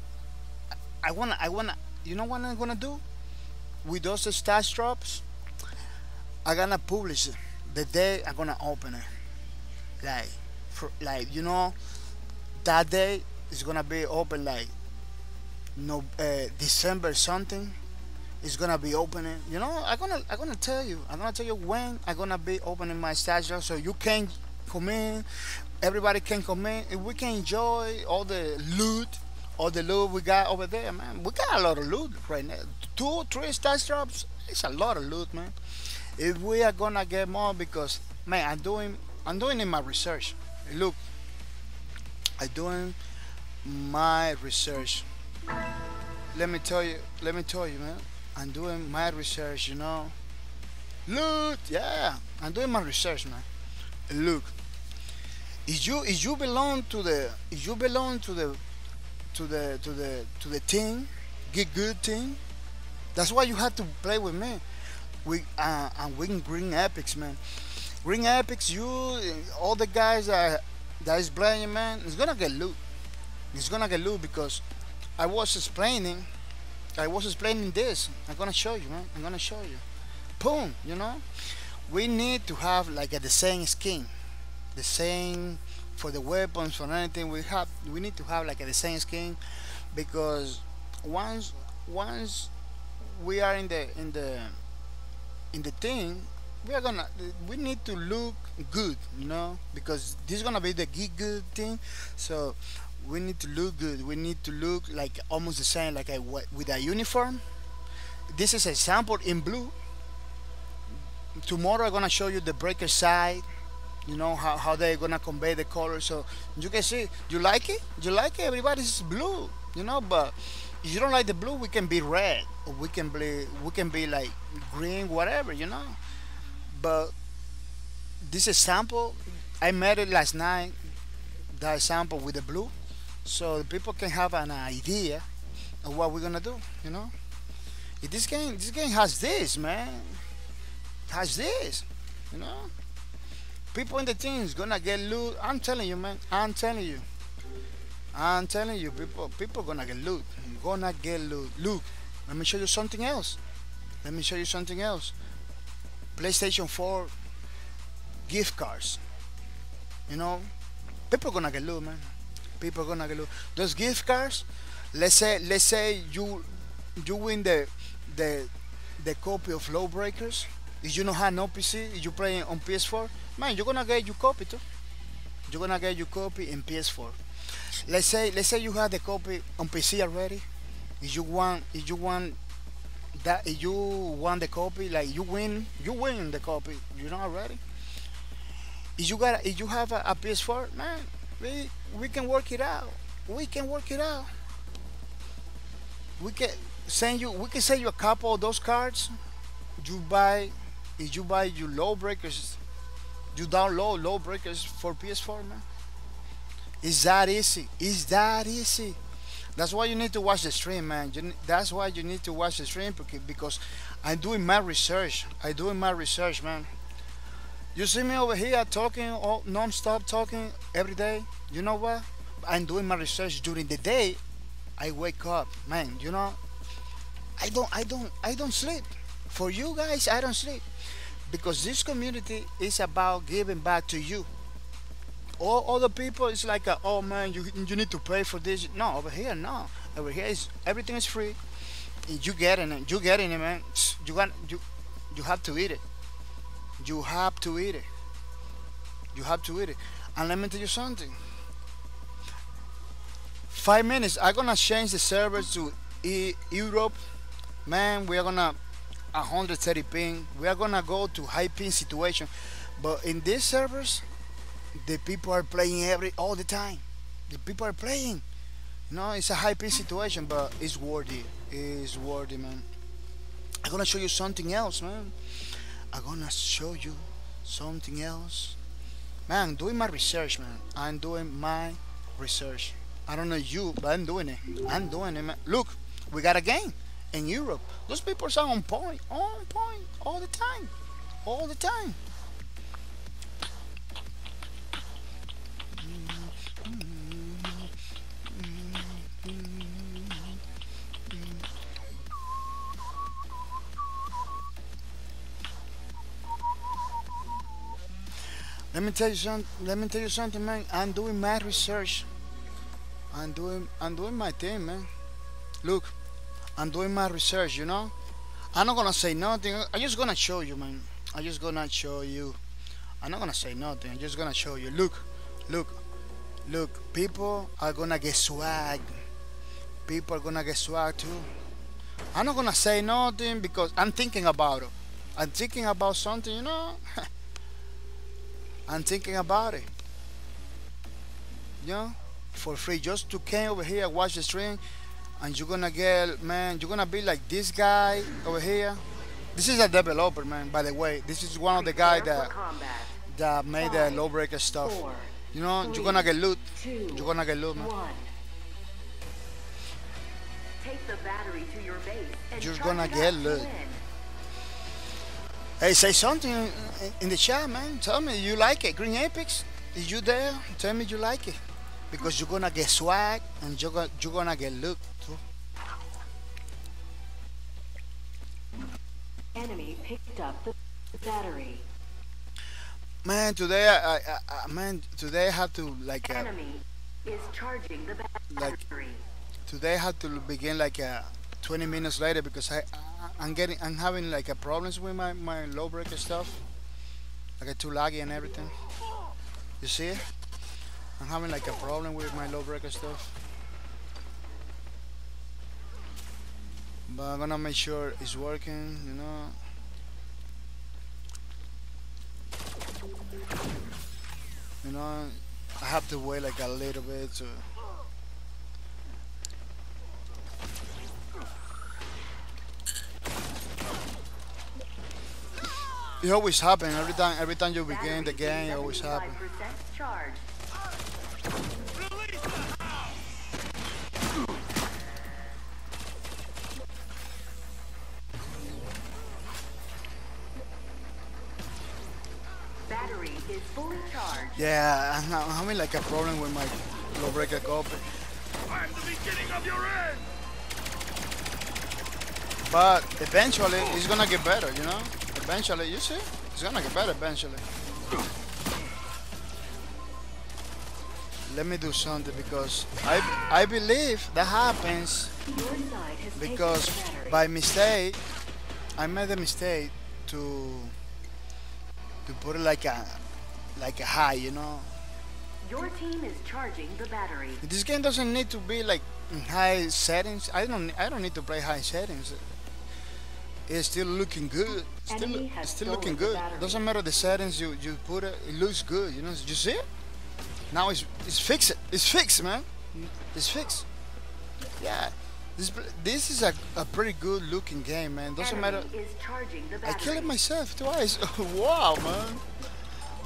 I wanna, I wanna. You know what I'm gonna do? With those stash drops, I'm gonna publish it the day I'm gonna open it. Like, for, like you know, that day is gonna be open like no uh, December something. It's gonna be opening. You know, I'm gonna I'm gonna tell you. I'm gonna tell you when I'm gonna be opening my drop so you can come in. Everybody can come in and we can enjoy all the loot, all the loot we got over there, man. We got a lot of loot right now. Two, three stash drops. It's a lot of loot, man. If we are gonna get more, because man, I'm doing, I'm doing in my research. Look, I'm doing my research. Let me tell you, let me tell you, man. I'm doing my research. You know, loot. Yeah, I'm doing my research, man. Look, if you if you belong to the if you belong to the to the to the to the team, get good team. That's why you have to play with me. We uh, and we can Green Epics, man. Green Epics, you all the guys that that is playing, man, it's gonna get loot. It's gonna get loot because I was explaining. I was explaining this. I'm gonna show you, man. I'm gonna show you. Boom, you know. We need to have like a, the same skin, the same for the weapons for anything. We have we need to have like a, the same skin because once once we are in the in the in the thing we are gonna we need to look good you know because this is gonna be the get good thing so we need to look good we need to look like almost the same like a, with a uniform this is a sample in blue. Tomorrow I'm gonna show you the breaker side. You know how, how they're gonna convey the color. So you can see. You like it? You like it? Everybody's blue. You know, but if you don't like the blue, we can be red, we can be we can be like green, whatever. You know. But this is sample. I made it last night. That sample with the blue, so the people can have an idea of what we're gonna do. You know. If this game, this game has this, man. Has this, you know. People in the teams gonna get loot. I'm telling you, man. I'm telling you. I'm telling you, people, people gonna get loot. Gonna get loot. Look, let me show you something else. Let me show you something else. PlayStation 4 gift cards. You know, people gonna get loot, man. People gonna get loot. Those gift cards. Let's say, let's say you you win the the the copy of Lawbreakers. If you don't have no PC, if you play on PS4, man, you're gonna get your copy too. You're gonna get your copy in PS4. Let's say let's say you have the copy on PC already. If you want if you want that if you want the copy, like you win you win the copy, you know already. If you got if you have a, a PS4, man, we we can work it out. We can work it out. We can send you we can send you a couple of those cards. You buy if you buy your Lawbreakers you download Lawbreakers for PS4 man. It's that easy. It's that easy. That's why you need to watch the stream, man. You, that's why you need to watch the stream because I'm doing my research. I'm doing my research, man. You see me over here talking all non-stop talking every day. You know what? I'm doing my research during the day. I wake up, man. You know, I don't, I don't, I don't sleep. For you guys, I don't sleep because this community is about giving back to you. All other people, it's like, a, oh man, you you need to pay for this. No, over here, no. Over here is everything is free. You getting it. You getting it, man. You got you. You have to eat it. You have to eat it. You have to eat it. And let me tell you something. Five minutes. I'm gonna change the servers to e- Europe. Man, we are gonna 130 ping. We are gonna go to high ping situation. But in these servers, the people are playing every all the time. The people are playing. Know, it's a high ping situation, but it's worthy. It's worthy, man. I'm gonna show you something else, man. I'm gonna show you something else. Man, I'm doing my research, man. I'm doing my research. I don't know you, but I'm doing it. I'm doing it, man. Look, we got a game in Europe. Those people are on point, on point, all the time, all the time. Let me tell you something. Let me tell you something, man. I'm doing my research. I'm doing, I'm doing my thing, man. Look, I'm doing my research. You know, I'm not gonna say nothing. I'm just gonna show you, man. I'm just gonna show you. I'm not gonna say nothing. I'm just gonna show you. Look, look, look. People are gonna get swag. People are gonna get swag too. I'm not gonna say nothing because I'm thinking about it. I'm thinking about something, you know. I'm thinking about it. You know, for free, just to come over here, watch the stream, and you're gonna get, man, you're gonna be like this guy over here. This is a developer, man. By the way, this is one of the guys that that made the lawbreaker stuff. Four, You know, three, you're gonna get loot. two, You're gonna get loot, man. one. Take the battery to your base and You're gonna get lit. Hey, say something in- in the chat, man. Tell me you like it. Green Apex, is you there? Tell me you like it. Because you're gonna get swag and you're gonna, you're gonna get loot too. Enemy picked up the battery. Man, today I, I, I man, today I have to like uh, is charging the Like- today I have to begin like uh, 20 minutes later because I, I I'm getting I'm having like a problems with my my Lawbreaker stuff. I get too laggy and everything. You see? I'm having like a problem with my Lawbreaker stuff. But I'm gonna make sure it's working, you know. You know, I have to wait like a little bit to. It always happens every time. Every time you begin the game, it always happen. Yeah, I'm, having like a problem with my Lawbreaker copy. I'm the beginning of your end! But eventually, it's gonna get better, you know? Eventually, you see? It's gonna get better eventually. Let me do something because I I believe that happens Your side has because taken the battery. by mistake I made a mistake to to put it like a like a high, you know. Your team is charging the battery. This game doesn't need to be like high settings. I don't I don't need to play high settings. It's still looking good. Still, it's still looking good. Doesn't matter the settings you, you put it. It looks good. You know. You see it? Now it's it's fixed. It's fixed, man. It's fixed. Yeah. This this is a, a pretty good looking game, man. Doesn't Enemy matter. is charging the I killed it myself twice. wow, man.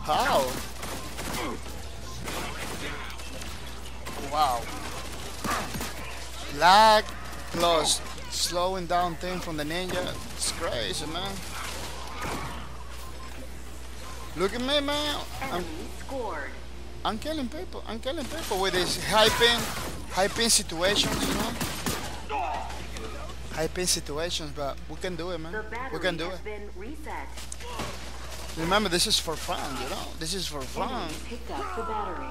How? Wow. Lag plus slowing down thing from the ninja. It's crazy, man. Look at me, man. I'm. I'm killing people. I'm killing people with these high pin, high pin situations, you know. High pin situations, but we can do it, man. We can do it. Been reset. Remember, this is for fun, you know. This is for fun. Enemy picked up the battery.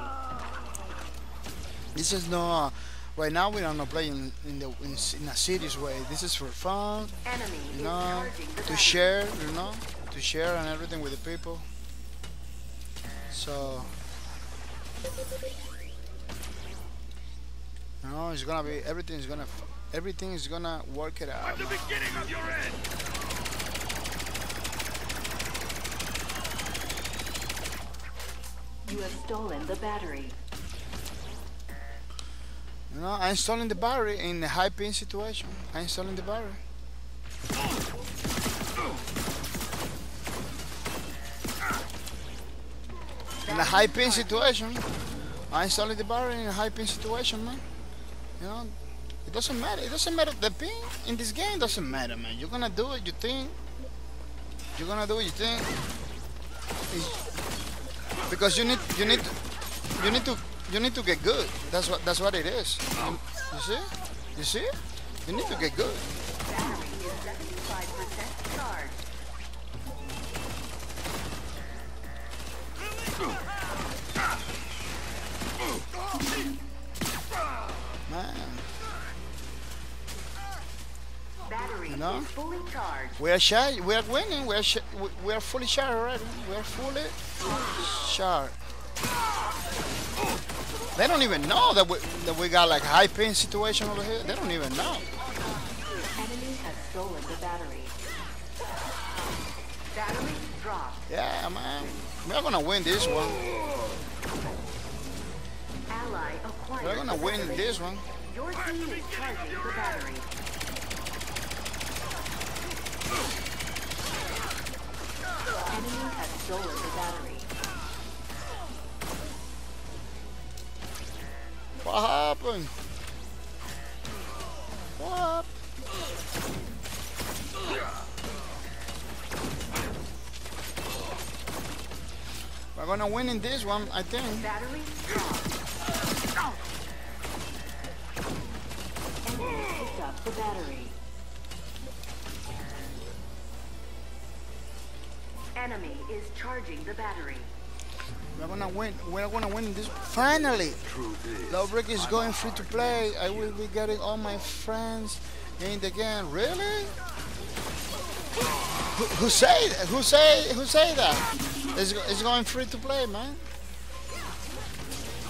This is no. Right now, we are not playing in the in, in a serious way. This is for fun, Enemy you know, to share, you know, to share and everything with the people. So, you know, it's gonna be everything is gonna f- everything is gonna work it out. I'm the beginning of your end! You have stolen the battery. You know, I'm installing the battery in a high pin situation. I'm installing the battery. In a high pin situation, I'm installing the battery in a high pin situation, man. You know, it doesn't matter. It doesn't matter. The pin in this game doesn't matter, man. You're gonna do it. You think. You're gonna do what you think. It's- because you need, you need, you need to, you need to get good. That's what, that's what it is. You, you see? You see? You need to get good. Battery is 75% charged. Man, Battery You know? is fully charged. we are shy. We are winning. We are sh- we- we are fully shy already. We are fully shy. They don't even know that we that we got like high pin situation over here. They don't even know. Enemy has stolen the battery. Battery dropped. Yeah, man. We are gonna win this one. We're gonna win this one. Your team is charging the battery. What happened? What? We're gonna win in this one, I think. Battery up the battery. Enemy is charging the battery. We're gonna win. We're gonna win this. Finally, Lawbreak is going free to play. I will be getting all my friends in the game. Really? Who, who say? Who say? Who say that? It's, it's going free to play, man.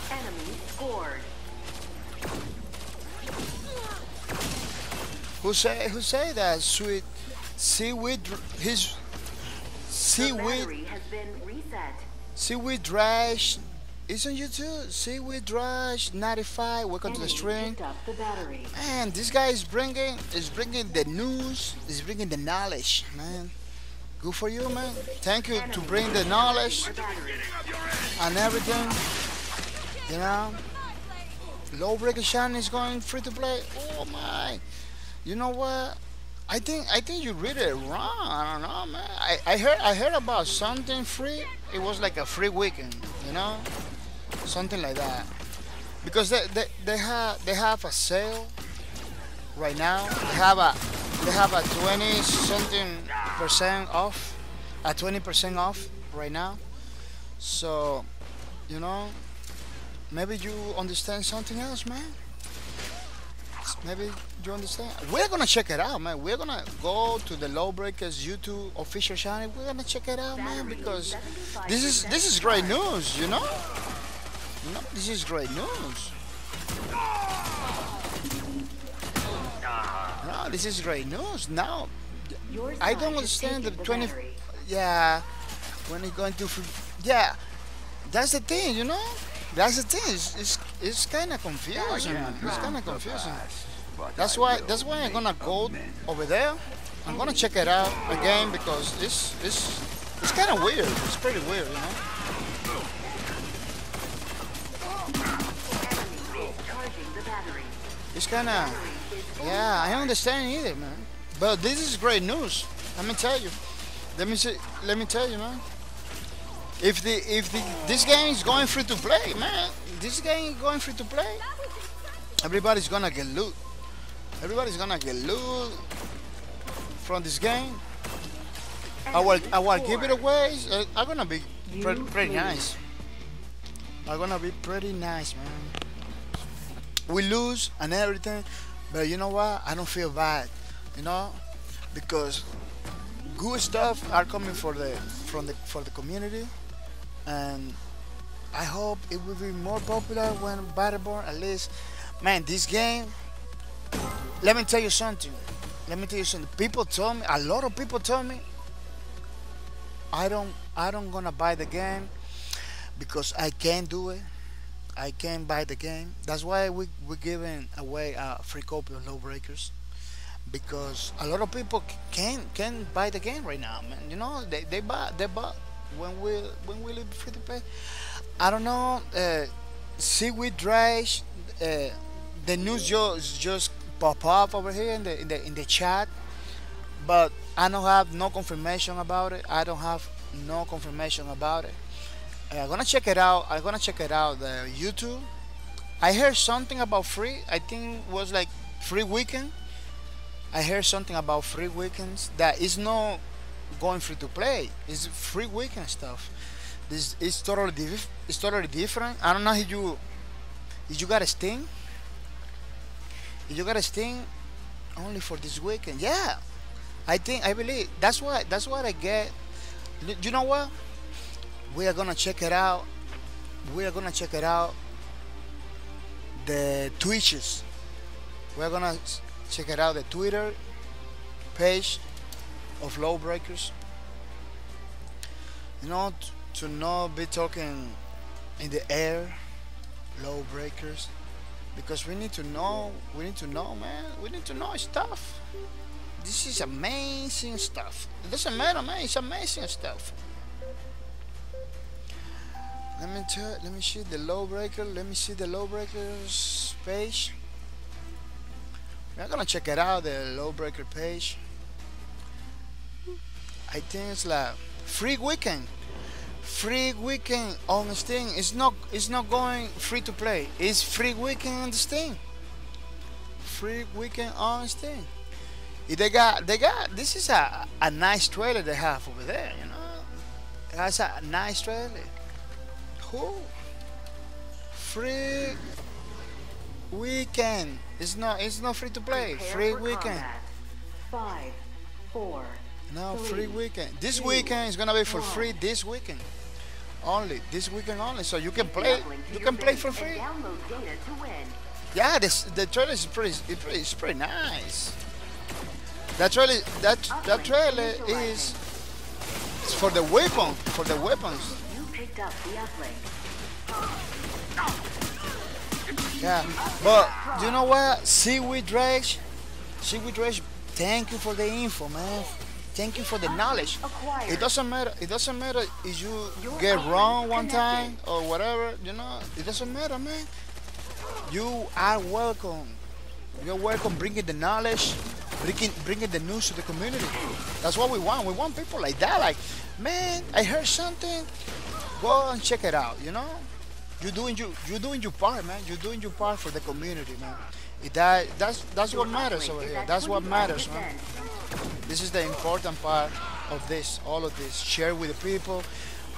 Enemy scored. Who say who say that sweet seaweed his The seaweed has been reset. seaweed trash Isn't you too? Seaweed trash 95. Welcome to the stream. the. Man, this guy is bringing is bringing the news. Is bringing the knowledge, man. Good for you, man. Thank you to bring the knowledge and everything. You know, low breaker shine is going free to play. Oh my! You know what? I think I think you read it wrong. I don't know, man. I, I heard I heard about something free. It was like a free weekend. You know, something like that. Because they they, they have they have a sale right now. They have a they have a twenty something percent off, a twenty percent off right now. So, you know, maybe you understand something else, man. Maybe you understand. We're gonna check it out, man. We're gonna go to the Lawbreakers YouTube official channel. We're gonna check it out, man, because this is this is great news, you know. You know, this is great news. No, this is great news. Now, I don't understand the 20 yeah, when it's going to, yeah, that's the thing, you know. That's the thing. It's it's, it's kind of confusing. man. It's kind of confusing. That's why that's why I'm gonna go over there. I'm gonna check it out again because it's it's it's kind of weird. It's pretty weird, you know. Enemy is charging the battery. It's kind of Battery is full. yeah. I don't understand either, man. But this is great news. Let me tell you. Let me see. Let me tell you, man. If the if the this game is going free to play, man, this game is going free to play. Everybody's gonna get loot. Everybody's gonna get loot from this game. Our Enemy our score. giveaways uh, are gonna be pre- pretty nice. I'm gonna be pretty nice, man. We lose and everything, but you know what? I don't feel bad, you know, because good stuff are coming for the from the for the community, and I hope it will be more popular when Battleborn at least. Man, this game. Let me tell you something. Let me tell you something. People told me a lot of people told me I don't I don't gonna buy the game because I can't do it. I can't buy the game. That's why we we're giving away a free copy of Lawbreakers because a lot of people can't can buy the game right now, man. You know they they buy they buy when we when we leave free to play. I don't know. Uh, seaweed dry. Uh, the news just just pop up over here in the in the in the chat, but I don't have no confirmation about it. I don't have no confirmation about it. Uh, I'm gonna check it out. I'm gonna check it out. The YouTube. I heard something about free. I think it was like free weekend. I heard something about free weekends that is not going free to play. It's free weekend stuff. This is totally diff- it's totally different. I don't know if you if you got a Steam. If you got a Steam only for this weekend. Yeah. I think I believe that's what that's what I get. You- You know what? We are gonna check it out. We are gonna check it out. The Twitches. We're gonna check it out. The Twitter page of Lawbreakers. You know, to not be talking in the air, Lawbreakers, because we need to know. We need to know, man. We need to know stuff. This is amazing stuff. It doesn't matter, man. It's amazing stuff. Let me tell. Let me see the lawbreaker. Let me see the lawbreakers page. We're gonna check it out. The lawbreaker page. I think it's like free weekend. Free weekend on Steam. It's not. It's not going free to play. It's free weekend on the Steam. Free weekend on Steam. If They got. They got. This is a a nice trailer they have over there. You know. That's a nice trailer. Cool. Free weekend. It's not. It's not free to play. Prepare Free weekend. combat. Five, four, No, free weekend. This weekend is gonna be for free. This weekend only. This weekend only. So you can play. You can play for free. Download data to win. Yeah, this the trailer is pretty. It's pretty, it's pretty nice. That trailer, that that trailer is it's for the weapon, for the weapons. You picked up the uplink. Yeah, but you know what? Seaweed Dredge, Seaweed Dredge, thank you for the info, man. Thank you for the knowledge. It doesn't matter. It doesn't matter if you get wrong one time or whatever. You know, it doesn't matter, man. You are welcome. You're welcome. Bringing the knowledge, bringing bringing the news to the community. That's what we want. We want people like that. Like, man, I heard something. Go and check it out. You know, you're doing you you're doing your part, man. You're doing your part for the community, man. It, that that's that's what matters over here. That's what matters, man. This is the important part of this, all of this. Share with the people,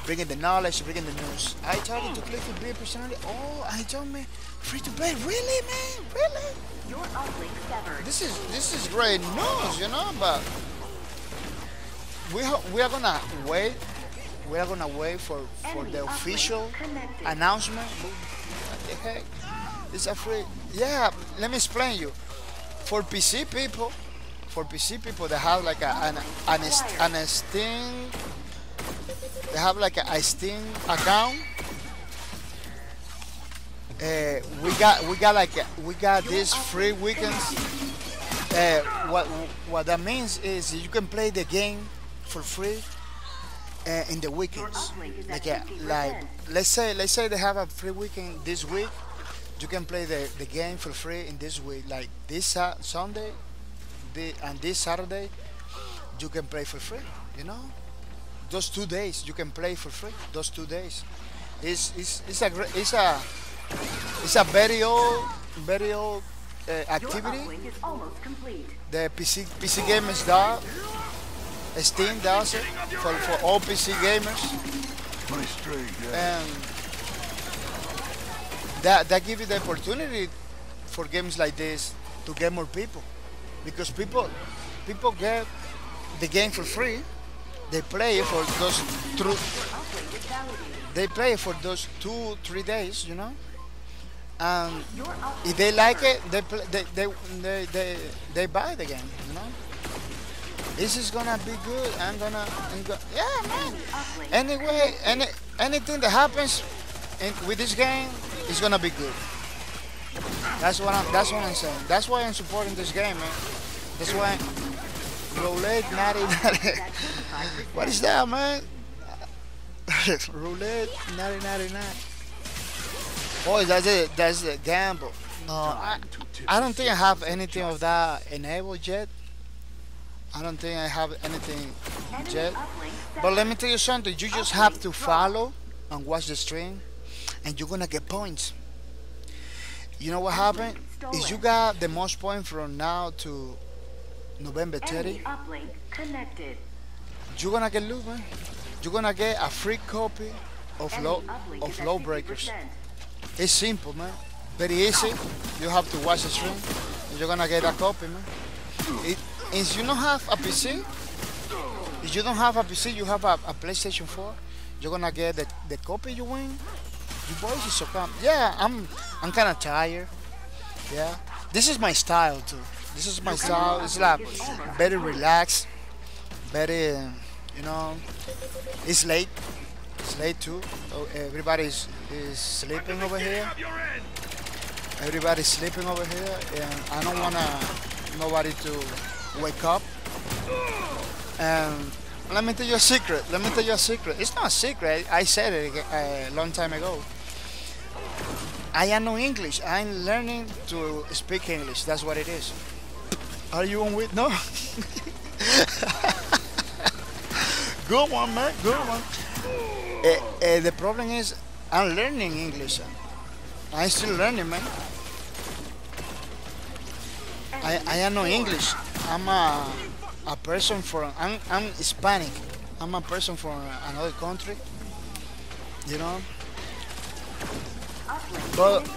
bringing the knowledge, bringing the news. I talking to Cliffy B personally. Oh, I told me free to play. Really, man? Really? Your uplink severed. This is this is great news, you know. But we we are gonna wait. We are gonna wait for for Enemy the official announcement. What the heck? It's a free. Yeah. Let me explain you. For PC people, for PC people, they have like a, an an, est- an Steam. They have like a, Steam account. Uh, we got we got like we got these free weekends. Uh, what what that means is you can play the game for free uh, in the weekends. Like like let's say let's say they have a free weekend this week. You can play the, the game for free in this week. Like this Sa- Sunday, the, and this Saturday, you can play for free. You know, those two days you can play for free. Those two days, it's it's, it's a gre- it's a it's a very old very old uh, activity. is almost complete. The PC PC gamers does. Steam does it for, for all PC gamers. Pretty straight, yeah. and that that give you the opportunity for games like this to get more people. Because people people get the game for free. They play for those validated. they play for those two three days you know? And if they like it they play, they, they they they they buy the game you know? This is gonna be good. I'm gonna I'm go, yeah man. Anyway, any anything that happens in, with this game is gonna be good. That's what I'm. That's what I'm saying. That's why I'm supporting this game, man. That's why. Roulette, natty, natty. what is that, man? Roulette, natty, natty, natty. Oh, that's it. That's the gamble. No, I, I don't think I have anything of that enabled yet. I don't think I have anything yet. But let me tell you something. You just have to follow and watch the stream, and you're gonna get points. You know what happened? Is you got the most points from now to November 30. Uplink connected. You're gonna get loot, man. You're gonna get a free copy of Enemy low of low breakers. It's simple, man. Very easy. You have to watch the stream, and you're gonna get a copy, man. It, if you don't have a PC, if you don't have a PC, you have a, a PlayStation 4. You're gonna get the, the copy you win. Your voice is so calm. Yeah, I'm I'm kind of tired. Yeah, this is my style too. This is my style. It's like very relaxed, very, you know. It's late. It's late too. Oh, everybody's is sleeping over here. Everybody's sleeping over here, and I don't wanna nobody to wake up. And let me tell you a secret. Let me tell you a secret. It's not a secret. I said it a long time ago. I am no English. I'm learning to speak English. That's what it is. Are you on with no? Good one, man. Good one. Eh, eh, the problem is I'm learning English. I'm still learning, man. I, I am no English. I'm a, a person from I'm, I'm Hispanic. I'm a person from another country. You know. But.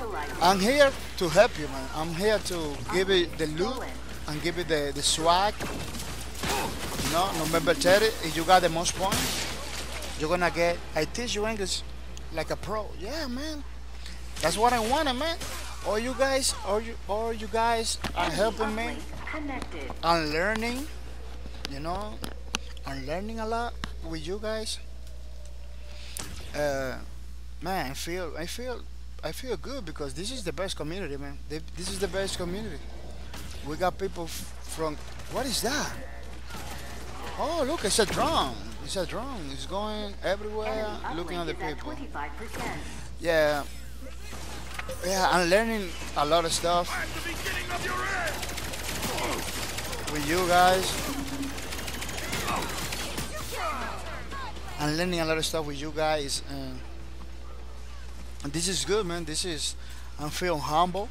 I'm here to help you, man. I'm here to give you the loot and give you the, the swag. You know, November 30, if you got the most points, you're gonna get. I teach you English like a pro. Yeah, man. That's what I wanted, man. all you guys, all you, all you guys are helping me. I'm learning, you know, I'm learning a lot with you guys. Uh, man, I feel, I feel, I feel good because this is the best community, man. Th- This is the best community. We got people from. What is that? Oh, look, it's a drone. It's a drone. It's going everywhere, looking at the at people. 25%. Yeah, yeah. I'm learning a lot of stuff At the beginning of your end! with you guys. I'm learning a lot of stuff with you guys, and, and this is good, man. This is I'm feeling humble,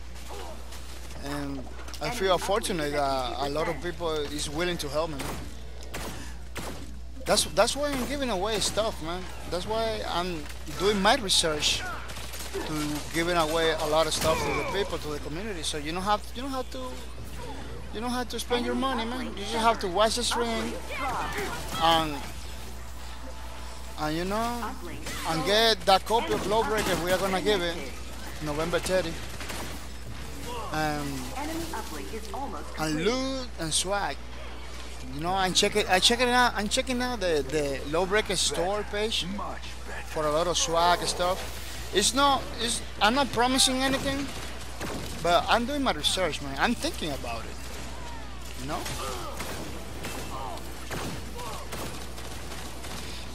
and I feel fortunate that a lot of people is willing to help me. That's that's why I'm giving away stuff, man. That's why I'm doing my research to giving away a lot of stuff to the people, to the community. So you don't have you don't have to you don't have to spend your money, man. You just have to watch the stream and and you know and get that copy of Lawbreaker we are gonna give it November 30. Um, Enemy almost and loot and swag. You know, I'm checking I checking out I'm checking out the the Lawbreaker store page for a lot of swag and stuff. It's not it's I'm not promising anything, but I'm doing my research, man. I'm thinking about it. You know?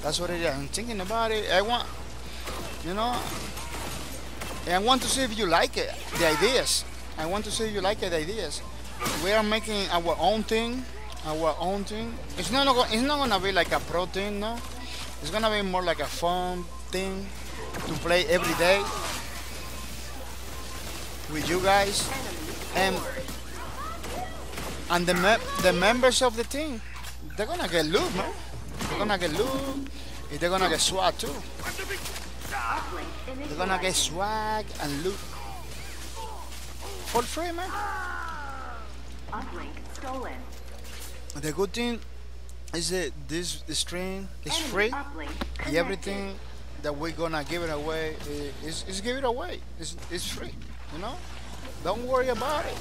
That's what it is. I'm thinking about it. I want you know I want to see if you like it, the ideas. I want to see if you like it, the ideas. We are making our own thing, our own thing. It's not it's not gonna be like a pro thing, no. It's gonna be more like a fun thing to play every day with you guys and and the me- the members of the team. They're gonna get loot, man. They're gonna get loot. and They're gonna get swag too. They're gonna get swag and loot for free, man. Uplink stolen. The good thing is that this stream is free. Everything that we're gonna give it away is, is give it away. It's, it's free, you know? Don't worry about it.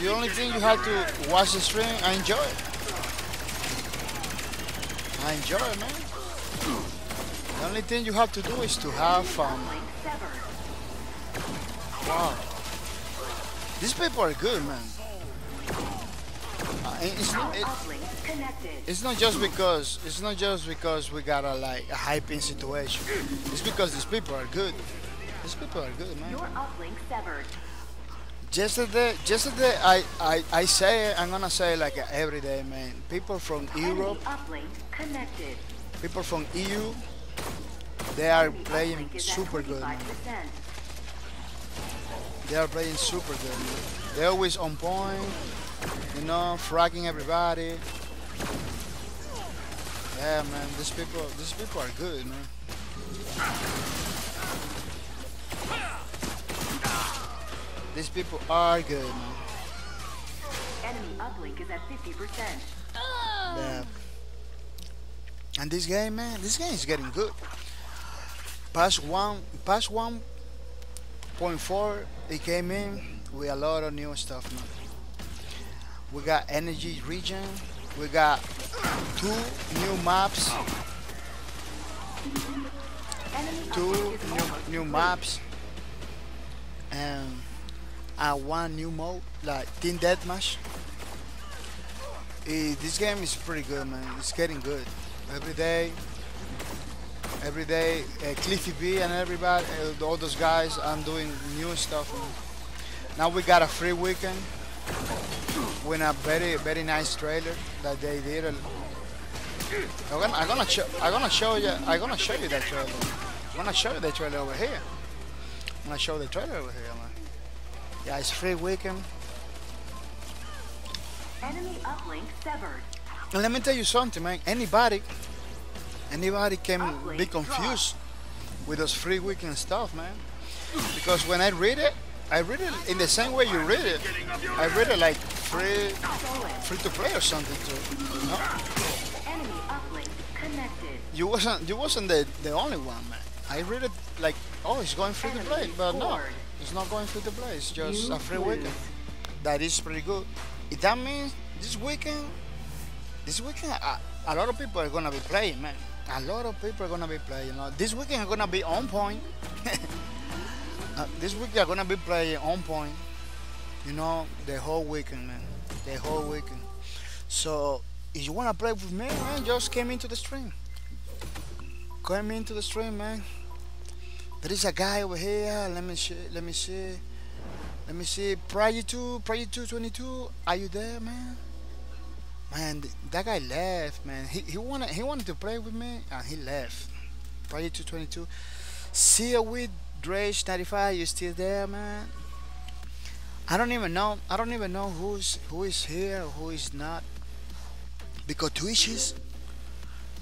The only thing you have to watch the stream and enjoy it. I enjoy it, man. The only thing you have to do is to have fun. Uplink. Wow. These people are good, man. Uh, it's, Our it, it's not just because it's not just because we got a like a hyping situation. It's because these people are good. These people are good, man. Your uplink severed. Yesterday, yesterday I, I, I say it, I'm gonna say it like every day, man. People from Europe, uplink connected. people from EU, they are playing uplink is at super good, man. They are playing super good. They're always on point, you know, fragging everybody. Yeah, man, these people, these people are good, man. These people are good, man. Enemy uplink is at 50%. Yeah. And this game, man, this game is getting good. Past one, past one point four, it came in with a lot of new stuff, man. We got energy region. We got two new maps, two new, new maps, and and one new mode like Team Deathmatch. This game is pretty good, man. It's getting good every day. Every day, uh, Cliffy B and everybody, uh, all those guys, I'm doing new stuff. Now we got a free weekend with a very, very nice trailer that they did. I'm gonna, I'm gonna show, I'm gonna show you, I'm gonna show you that trailer. I'm gonna show you the trailer over here. I'm gonna show the trailer over here, man. Yeah, it's free weekend. Enemy uplink severed. And let me tell you something, man. Anybody, anybody can be confused with those free weekend stuff, man. Because when I read it, I read it in the same way you read it. I read it like free, free to play or something too. You know? Enemy uplink connected. You wasn't, you wasn't the, the only one, man. I read it like, oh, it's going free to play, but no, scored. it's not going free to play. It's just a free weekend. That is pretty good. If that means this weekend, this weekend, a, a lot of people are gonna be playing, man. A lot of people are gonna be playing. You know, this weekend are gonna be on point. Uh, this week are gonna be playing on point. You know, the whole weekend, man. The whole weekend. So if you wanna play with me, man, just came into the stream. Come into the stream, man. There is a guy over here. Let me see. Let me see. Let me see. Prior to Prior to 22. Are you there, man? Man, that guy left, man. He, he wanted he wanted to play with me, and he left. Prior to 22. See you with Drage 95. You still there, man? I don't even know. I don't even know who's who is here, who is not. Because Twitch is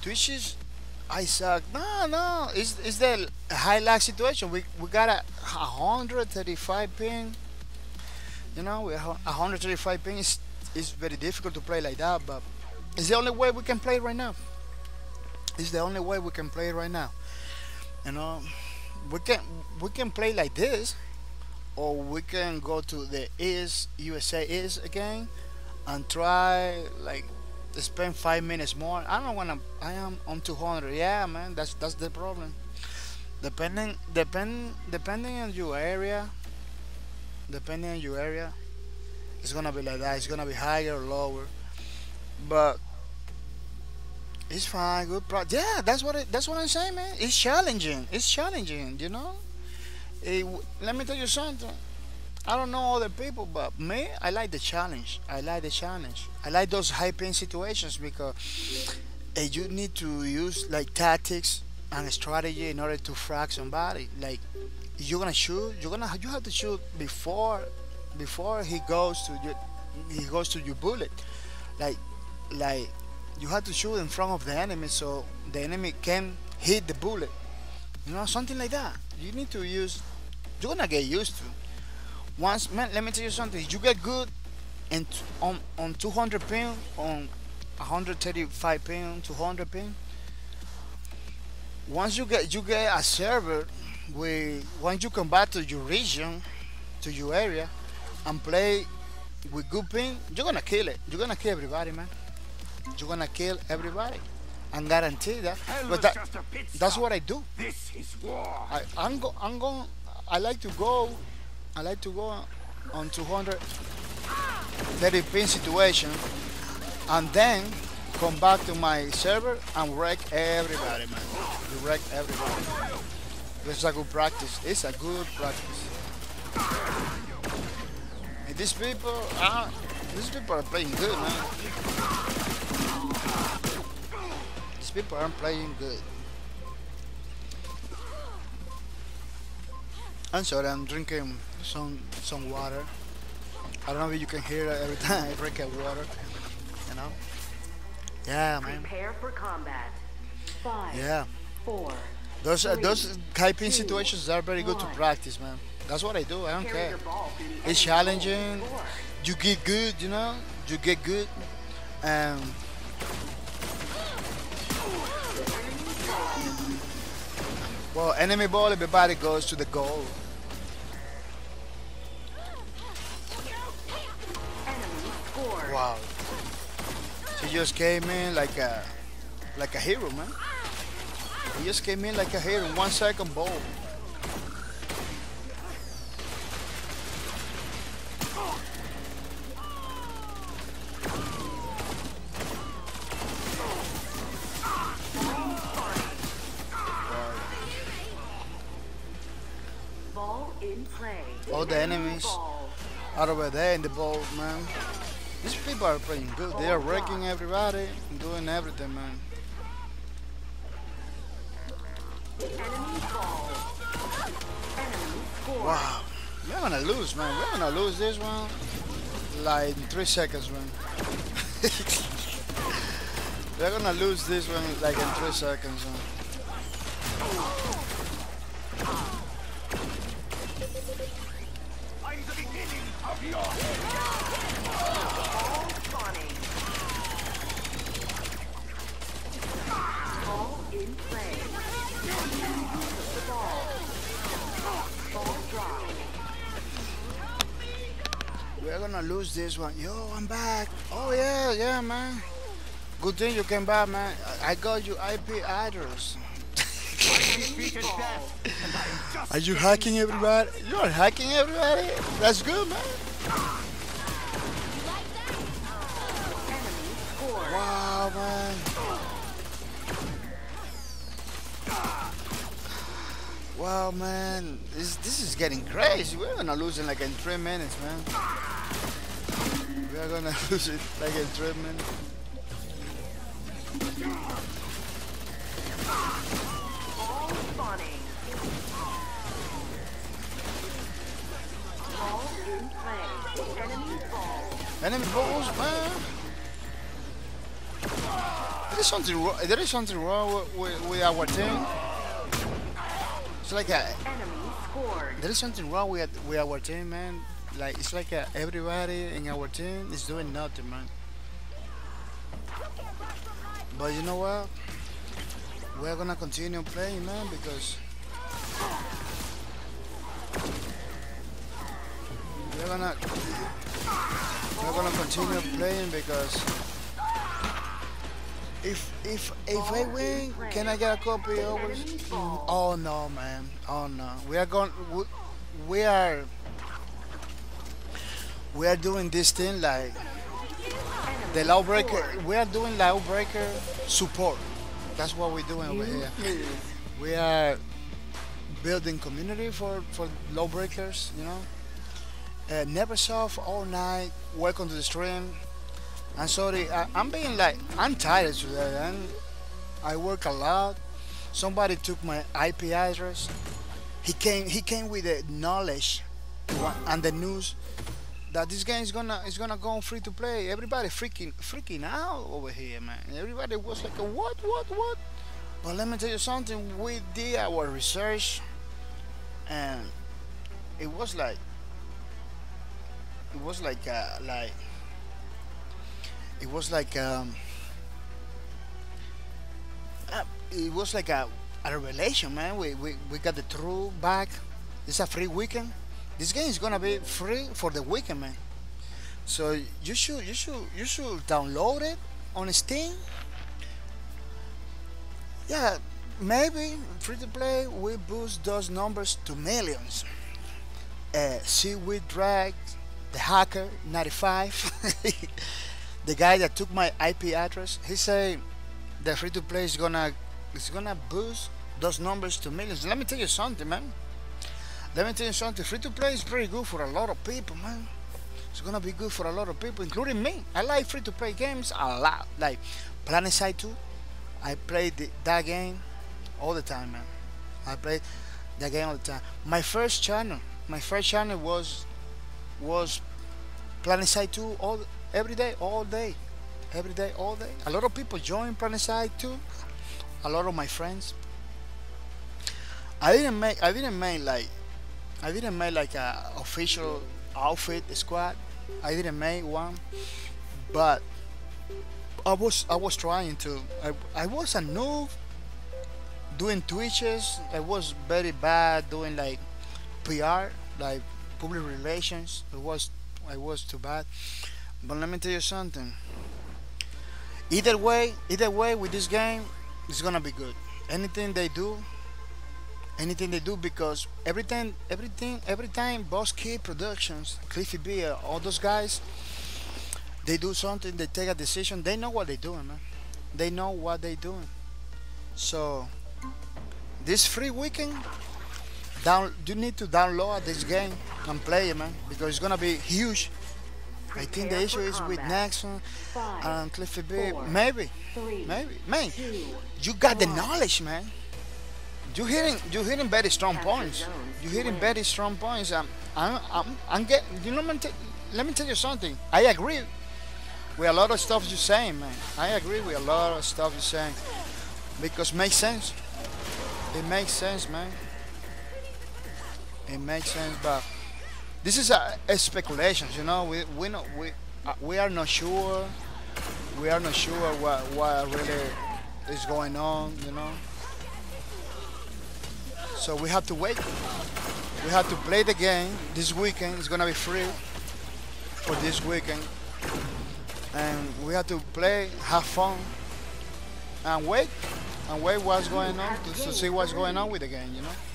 Twitch is Isaac. No, no. It's it's the high lag situation. We we got a 135 ping. You know, we have 135 ping is is very difficult to play like that, but it's the only way we can play right now. It's the only way we can play right now. You know, we can we can play like this, or we can go to the is USA is again, and try like spend five minutes more. I don't wanna. I am on 200. Yeah, man. That's that's the problem. Depending depend depending on your area. Depending on your area, it's gonna be like that. It's gonna be higher or lower, but it's fine. Good pro. Yeah, that's what it, that's what I'm saying, man. It's challenging. It's challenging. You know. It, let me tell you something. I don't know other people, but me, I like the challenge. I like the challenge. I like those high pain situations because you need to use like tactics and strategy in order to frag somebody. Like you're gonna shoot, you're gonna you have to shoot before before he goes to your he goes to your bullet. Like like you have to shoot in front of the enemy so the enemy can hit the bullet. You know, something like that. You need to use. You're gonna get used to. Once, man, let me tell you something. You get good, and on on 200 pin, on 135 pin, 200 pin. Once you get you get a server, with once you come back to your region, to your area, and play with good pin, you're gonna kill it. You're gonna kill everybody, man. You're gonna kill everybody. I'm guarantee that. But that, just a pit that's what I do. This is war. I, I'm go, I'm going. I like to go. I like to go on 200 30 pin situation, and then come back to my server and wreck everybody, man. You wreck everybody. It's a good practice. It's a good practice. These people, are, these people are playing good, man. These people aren't playing good. I'm sorry, I'm drinking some some water. I don't know if you can hear every time I drink a water. You know? Yeah, man. Prepare for combat. Five, Yeah. four. Those uh, those pin situations are very good to practice, man. That's what I do. I don't Carry care. It's challenging. You get good, you know. You get good, and well, enemy ball, everybody goes to the goal. Wow. He just came in like a like a hero, man. He just came in like a hero one second ball. All the enemies. Out over there in the ball, man. These people are playing good. They are oh, wrecking everybody, doing everything, man. Enemy. Enemy scored. Wow. We're gonna lose, man. We're gonna lose this one like in three seconds, man. We're gonna lose this one like in three seconds, man. I'm the beginning of your gonna lose this one. Yo, I'm back. Oh yeah, yeah, man. Good thing you came back, man. I I got your IP address. Are you hacking everybody? You're hacking everybody? That's good, man. Wow, man. Wow, man. This this is getting crazy. We're gonna lose in like in three minutes, man. We are gonna lose it like in three minutes. Enemy ball. Enemy balls, man. There is something wrong. There is something wrong with, with, with our team. It's like a, there is something wrong with with our team, man. Like it's like a, everybody in our team is doing nothing, man. But you know what? We're gonna continue playing, man, because we're gonna we're gonna continue playing because if if if I win, can I get a copy of it? Oh no, man! Oh no, we are going. We, we are we are doing this thing like the lawbreaker. We are doing lawbreaker support. That's what we're doing over here. We are building community for for lawbreakers. You know, uh, never soft all night. Welcome to the stream. I'm sorry. I, I'm being like I'm tired today, and I work a lot. Somebody took my IP address. He came. He came with the knowledge and the news that this game is gonna is gonna go free to play. Everybody freaking freaking out over here, man. Everybody was like, what, what, what? But let me tell you something. We did our research, and it was like it was like uh, like it was like um uh, it was like a, a revelation man. We, we we got the true back. It's a free weekend. This game is gonna be free for the weekend man. So you should you should you should download it on steam. Yeah maybe free to play will boost those numbers to millions. Uh, we drag the hacker 95 the guy that took my ip address he said the free to play is gonna is gonna boost those numbers to millions. Let me tell you something man. Let me tell you something. Free to play is pretty good for a lot of people man. It's gonna be good for a lot of people including me. I like free to play games a lot. Like PlanetSide 2 i played the, that game all the time man. I played that game all the time. My first channel my first channel was was PlanetSide 2 all every day, all day, every day, all day. A lot of people join PlanetSide 2. A lot of my friends. I didn't make. I didn't make like. I didn't make like a official outfit squad. I didn't make one, but I was. I was trying to. I. I was a noob doing twitches. I was very bad doing like PR, like public relations. It was I was too bad. But let me tell you something. Either way, either way with this game, it's gonna be good. Anything they do, anything they do because every time everything every time Boss Key Productions, Cliffy B, uh, all those guys, they do something, they take a decision, they know what they're doing, man. They know what they're doing. So this free weekend down you need to download this game and play it man because it's gonna be huge I think the issue is with. Nexon and Cliffy B four, maybe three, maybe. Man two, you got the knowledge man. You hitting you hitting very strong points. you hitting very strong points. I'm I'm I'm, I'm get you know let me tell you something. I agree with a lot of stuff you're saying man. I agree with a lot of stuff you're saying. Because makes sense. It makes sense man. It makes sense but this is a, a you know? We we not we uh, we are not sure. We are not sure what what really is going on you know? So we have to wait. We have to play the game. This weekend it's gonna be free for this weekend, and we have to play, have fun, and wait, and wait what's going on to, to see what's going on with the game. You know.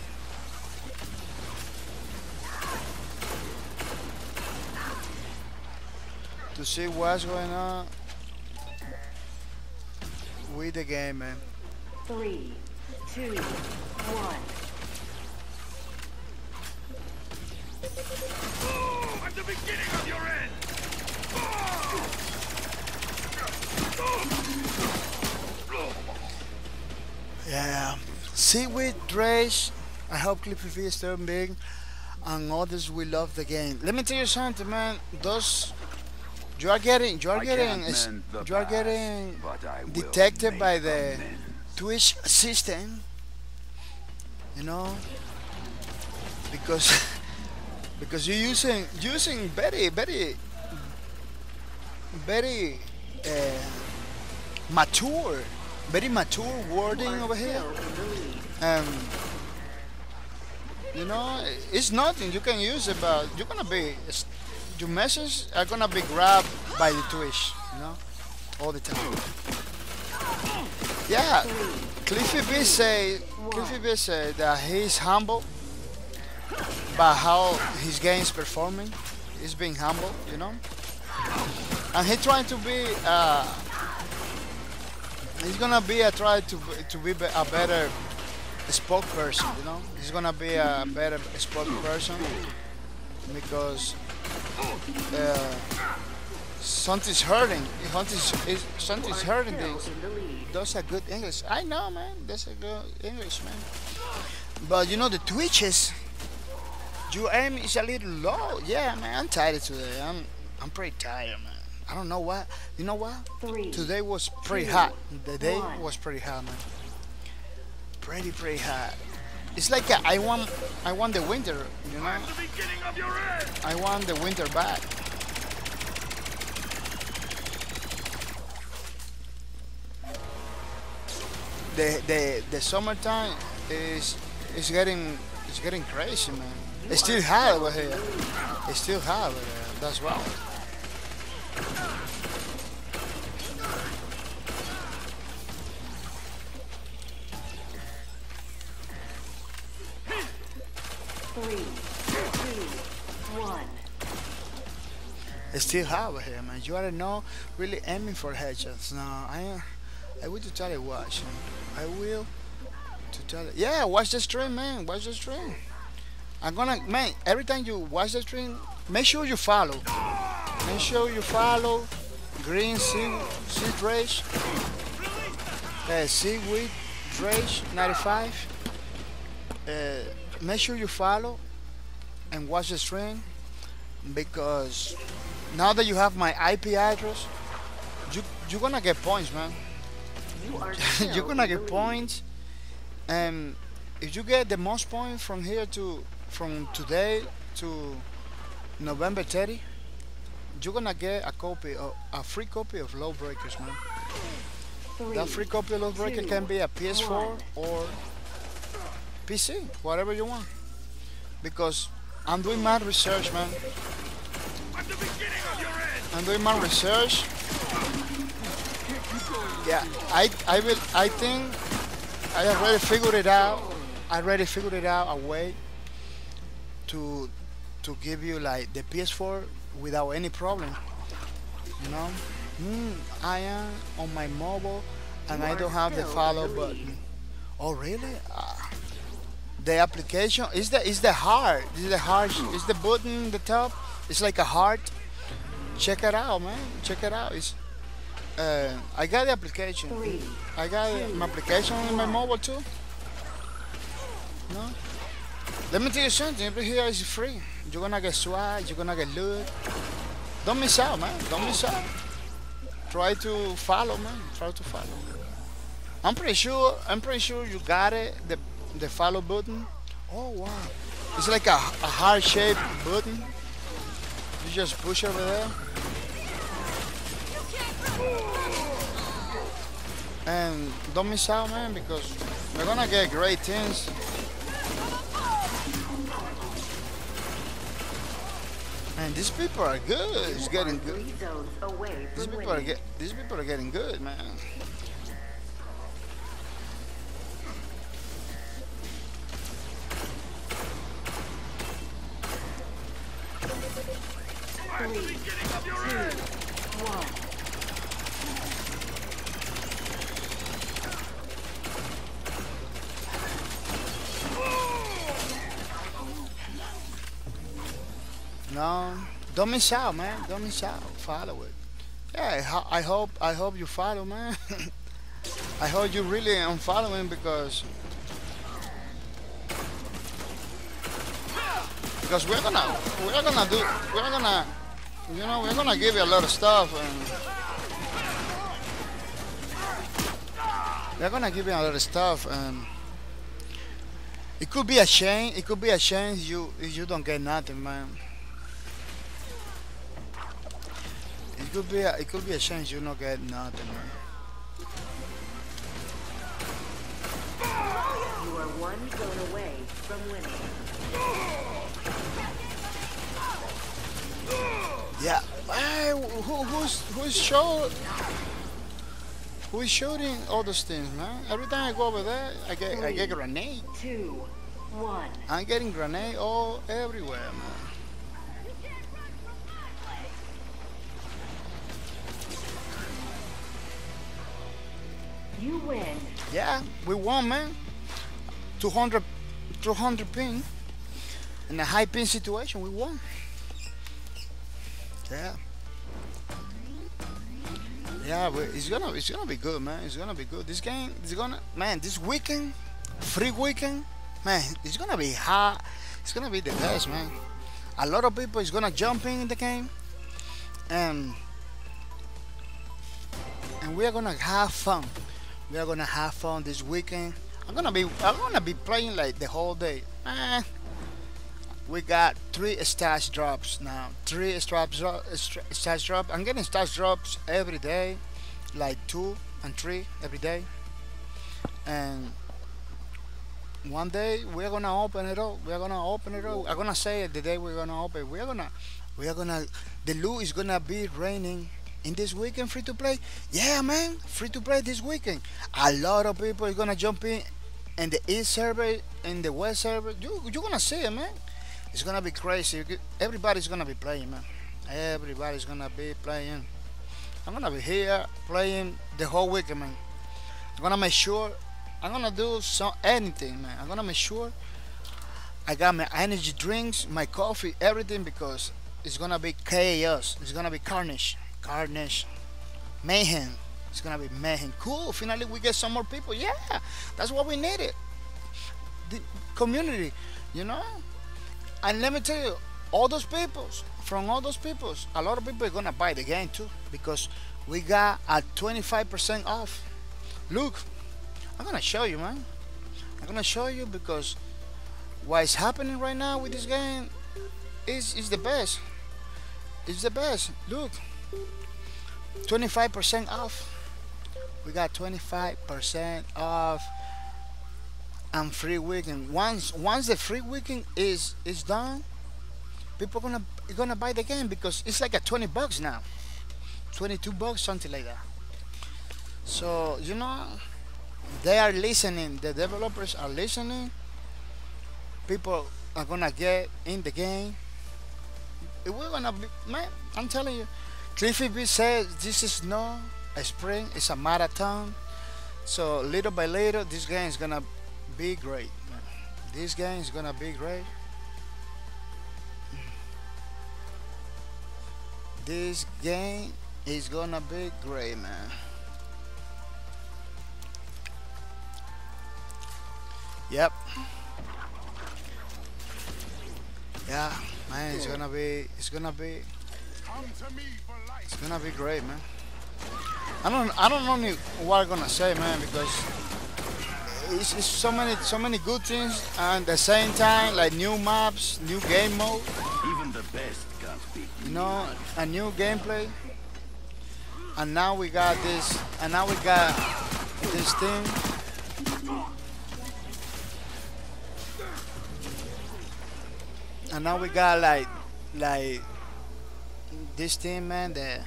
To see what's going on with the game, man. Three, two, one. Oh, at the beginning of your end! Yeah. Seaweed, Drace, I hope Cliffy B is still big, and others will love the game. Let me tell you something, man. Those you are getting, you are I getting, can't is- mend you are getting detected by the amends. Twitch system. You know, because because you're using using very very very uh, mature, very mature wording over here. Um, you know, it's nothing. You can use it, but you're gonna be your messages are gonna be grabbed by the Twitch. You know, all the time. Yeah, Cliffy B say Cliffy B say that he's humble by how his game's performing. He's being humble, you know, and he's trying to be. Uh, he's gonna be a try to to be be- a better spokesperson. You know, he's gonna be a better spokesperson because uh, something's hurting. Something's, is- something's hurting this. in the lead. Those are good English. I know, man. That's a good English, man. But you know the twitches. Your aim is a little low. Yeah, man. I'm tired today. I'm I'm pretty tired, man. I don't know why. You know what? Three, Today was pretty two, hot. The day one. was pretty hot, man. Pretty, pretty hot. It's like uh, I want, I want the winter. You know! I want the winter back. The the the summertime is is getting it's getting crazy, man. It's still hot over here. It's still hot over there. That's right. Three, two, one. It's still have here, man. You are not really aiming for headshots. No, I I will to tell you watch. I will to tell you. Yeah, watch the stream, man. Watch the stream. I'm gonna man. Every time you watch the stream, make sure you follow. Make sure you follow Green Sea Sea Drage. Uh, Seaweed Drage 95. Uh, make sure you follow and watch the stream because now that you have my IP address, you you're gonna get points, man. You are you're gonna get points, and if you get the most points from here to from today to November 30, you're gonna get a copy of a free copy of Lawbreakers, man. Three, That free copy of Lawbreaker two, can be a PS4 one. or PC, whatever you want. Because I'm doing my research, man. I'm doing my research. Yeah, I I will I think I already figured it out. I already figured it out a way to to give you like the PS4 without any problem. You know, mm, I am on my mobile and I don't have the follow button. Oh really? Ah. The application is the is the heart. Is the heart? Is the button in the top? It's like a heart. Check it out, man. Check it out. It's uh, I got the application. Three, I got two, my application in my mobile too. No. Let me tell you something. Here is free. You're gonna get swag. You're gonna get loot. Don't miss out, man. Don't miss out. Try to follow, man. Try to follow. I'm pretty sure. I'm pretty sure you got it. The the follow button. Oh wow. It's like a, a heart shaped button. You just push over there. And don't miss out, man, because we're gonna get great things. Man, these people are good. It's getting good. These people are get. These people are getting good, man. No, don't miss out, man. Don't miss out. Follow it. Yeah, I, I hope. I hope you follow, man. I hope you really am following because because we're gonna we're gonna do we're gonna you know we're gonna give you a lot of stuff and we're gonna give you a lot of stuff and it could be a shame it could be a shame you you don't get nothing man. It could be a, it could be a shame you don't get nothing man You are one zone away from winning. Yeah. Hey, who, who's who's show? Who is shooting all those things, man? Every time I go over there, I get I get grenade. Two, one. I'm getting grenade all everywhere, man. You win. Yeah, we won, man. 200, 200 ping. In a high ping situation, we won. Yeah. Yeah, it's gonna it's gonna be good, man. It's gonna be good. This game is gonna man. This weekend, free weekend, man. It's gonna be hot. It's gonna be the best, man. A lot of people is gonna jump in the game, and and we are gonna have fun. We are gonna have fun this weekend. I'm gonna be I'm gonna be playing like the whole day. Eh, we got three stash drops now. Three stats drop, stats drop. I'm getting stash drops every day, like two and three every day. And one day we're gonna open it up. We're gonna open it up. I'm gonna say it the day we're gonna open. We're gonna, we're gonna. The loot is gonna be raining in this weekend. Free to play. Yeah, man. Free to play this weekend. A lot of people is gonna jump in, in the east server, in the west server. You you're gonna see it, man. It's gonna be crazy. Everybody's gonna be playing, man. Everybody's gonna be playing. I'm gonna be here playing the whole weekend, man. I'm gonna make sure. I'm gonna do some anything, man. I'm gonna make sure I got my energy drinks, my coffee, everything because it's gonna be chaos. It's gonna be carnage, carnage, mayhem. It's gonna be mayhem. Cool. Finally, we get some more people. Yeah, that's what we needed. The community, you know. And let me tell you, all those peoples, from all those peoples, a lot of people are gonna buy the game too because we got a 25% off. Look, I'm gonna show you, man. I'm gonna show you because what is happening right now with this game is is the best. It's the best. Look, 25% off. We got 25% off and free weekend. Once once the free weekend is is done, people gonna gonna buy the game because it's like a 20 bucks now, 22 bucks, something like that. So you know, they are listening. The developers are listening. People are gonna get in the game. We're gonna be man. I'm telling you, Cliffy B says this is not a sprint; it's a marathon. So little by little, this game is gonna be great. This game is gonna be great. This game is gonna be great, man. Yep. Yeah, man, it's gonna be, it's gonna be, Come to me for life. it's gonna be great, man. I don't, I don't know what I'm gonna say, man, because it's, it's so many, so many good things, and at the same time, like new maps, new game mode, Even the best can't beat you know, a new gameplay, and now we got this, and now we got this thing. And now we got like, like this team, man, the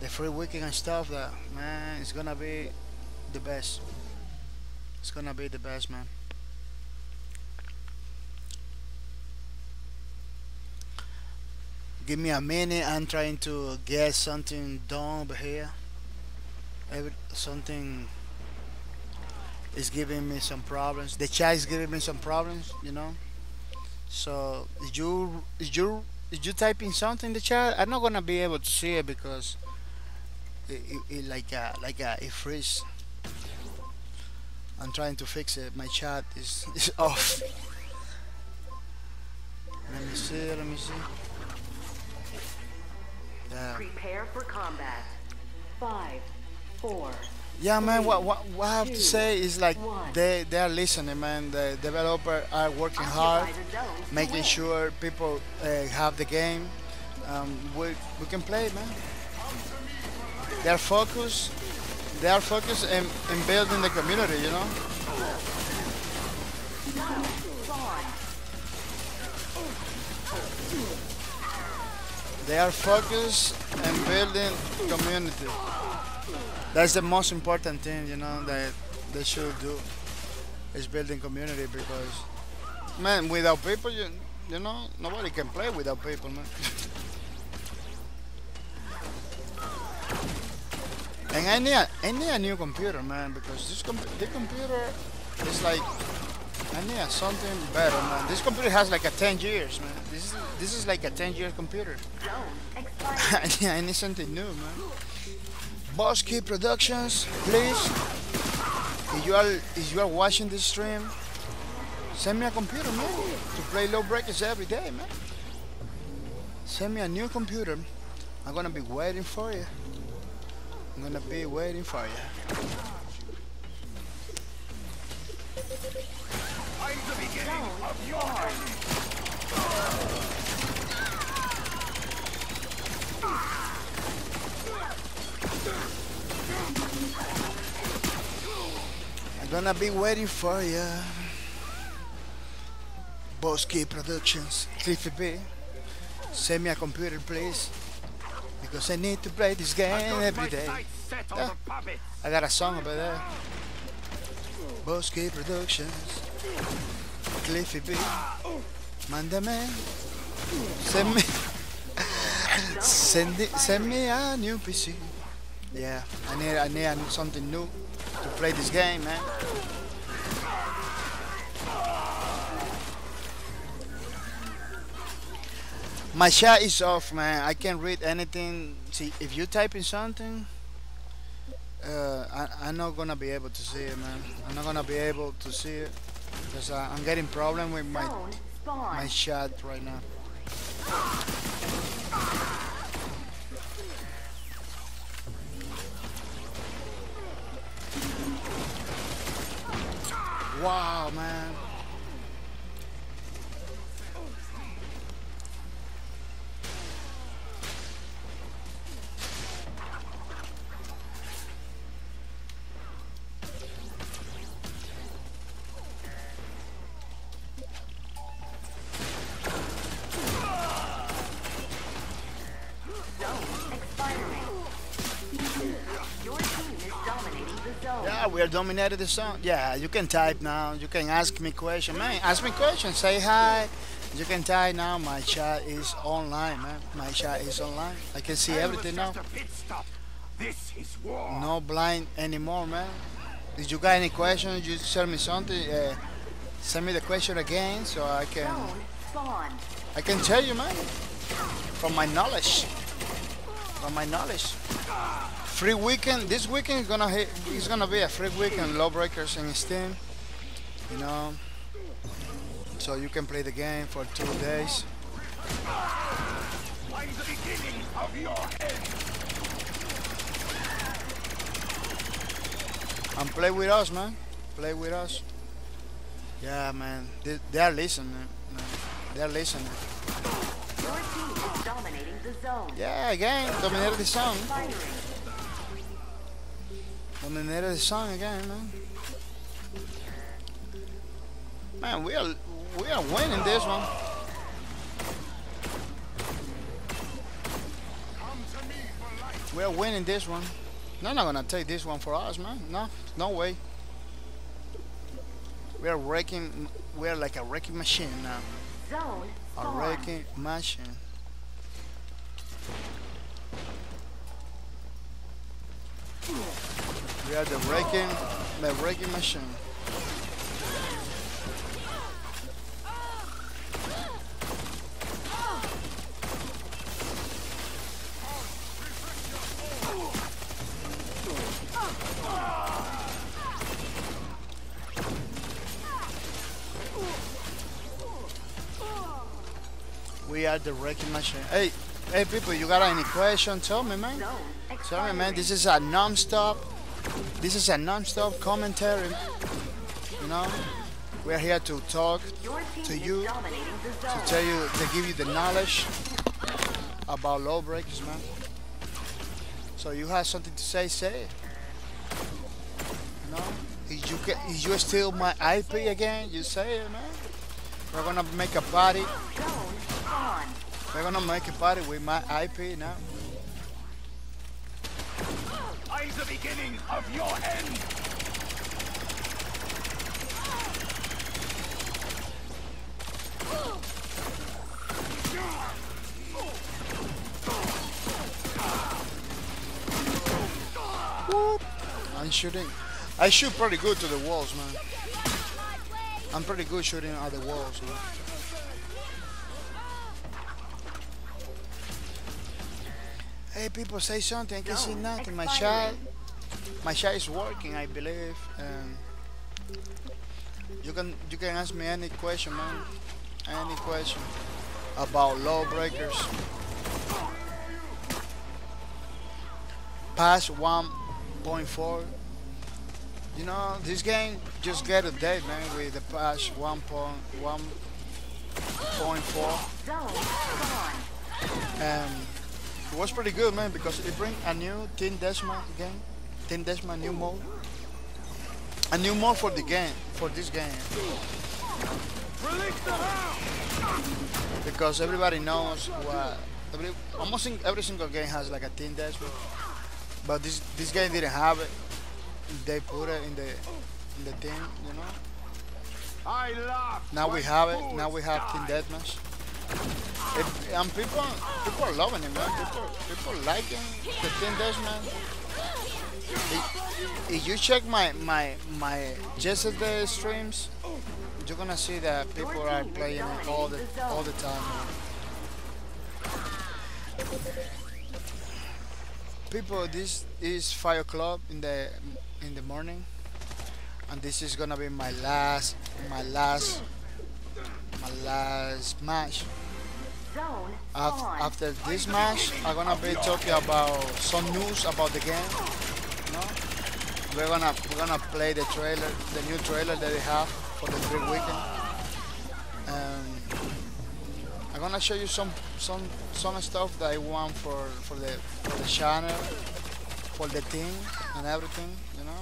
the free weekend and stuff, that man, it's gonna be the best. It's gonna be the best, man. Give me a minute. I'm trying to get something done over here. Every, something is giving me some problems. The chat is giving me some problems, you know. So you is you you typing something in the chat? I'm not gonna be able to see it because it, it, it like a, like a, it freeze. I'm trying to fix it. My chat is is off. Let me see. Let me see. Yeah. Prepare for combat. Five, four, Yeah, man. What, what what I have to say is like one. they they are listening, man. The developer are working hard, occupy the zone to making sure people uh, have the game. Um, we we can play, man. They are focused. They are focused in, in building the community. You know. They are focused in building community. That's the most important thing, you know, that they should do is building community because, man, without people, you, you know, nobody can play without people, man. and I need, a, I need a new computer, man, because this, com- this computer is like, I need something better, man. This computer has like a 10 years, man. This is, this is like a 10 year computer. I need, I need something new, man. Boss Key Productions, please. If you are if you are watching this stream, send me a computer, man, to play Lawbreakers every day, man. Send me a new computer. I'm gonna be waiting for you. I'm gonna be waiting for you. I'm the beginning of your end. I'm gonna be waiting for you. Boss Key Productions, Cliffy B. Send me a computer, please. Because I need to play this game every day. sights set on Yeah. I got a song about that. Boss Key Productions, Cliffy B. Mándame. Send me. send, it, send me a new PC. Yeah, I need I need something new to play this game, man. My chat is off, man. I can't read anything. See, if you type in something, uh, I, I'm not gonna be able to see it, man. I'm not gonna be able to see it because uh, I'm getting problem with my my chat right now. Wow, man. Yeah, we are dominating the song. Yeah, you can type now. You can ask me question, man. Ask me question. Say hi. You can type now. My chat is online, man. My chat is online. I can see everything now. just a pit stop. This is war. No blind anymore, man. If you got any questions, you tell me something. Uh, send me the question again so I can. I can tell you, man, from my knowledge. From my knowledge. Free weekend. This weekend is gonna hit. It's gonna be a free weekend. Lawbreakers in Steam. You know. So you can play the game for two days. I'm the beginning of your end. And play with us, man. Play with us. Yeah, man. They, they are listening. Man. They are listening. Your team is dominating the zone. Yeah, again, dominated the song. Expiring. Dominated the song again, man. Man, we are we are winning this one. We are winning this one. They're not gonna take this one for us, man. No, no way. We are wrecking. We are like a wrecking machine now. Zone A wrecking machine. We are the wrecking, the wrecking machine. We are the wrecking machine. Hey, hey, people, you got any question? Tell me, man. Zone Me, man. This is a non-stop. This is a non-stop commentary. You know, we're here to talk, to you, to tell you, to give you the knowledge about Lawbreakers, man. So you have something to say, say it. You know, if you get, if you steal my IP again, you say it, man. We're gonna make a party. We're gonna make a party with my IP now. I'm the beginning of your end. I'm shooting. I shoot pretty good to the walls, man. I'm pretty good shooting at the walls, man. Hey, people, say something. I can see nothing. My chat, my chat is working, I believe. Um, you can you can ask me any question, man. Any question about Lawbreakers. Past 1.4. You know, this game just get a date, man, with the patch 1.1.4. Zone spawn. Um, it was pretty good, man, because it bring a new Team Deathmatch game, Team Deathmatch new mode, a new mode for the game, for this game, Release the hound. because everybody knows what. Every, almost every single game has like a Team Deathmatch, but this this game didn't have it. They put it in the in the team, you know. Now we have it. Now we have Team. Deathmatch. It, and people, people are loving it, man. People, people liking the Team Deathmatch. If, if you check my my my yesterday streams, you're gonna see that people are playing it all the all the time. People, this is five o'clock in the in the morning, and this is gonna be my last my last my last match. After this match, I'm gonna be talking about some news about the game. You know, we're gonna we're gonna play the trailer, the new trailer that they have for the free weekend. Um, I'm gonna show you some some some stuff that I want for for the for the channel, for the team and everything. You know.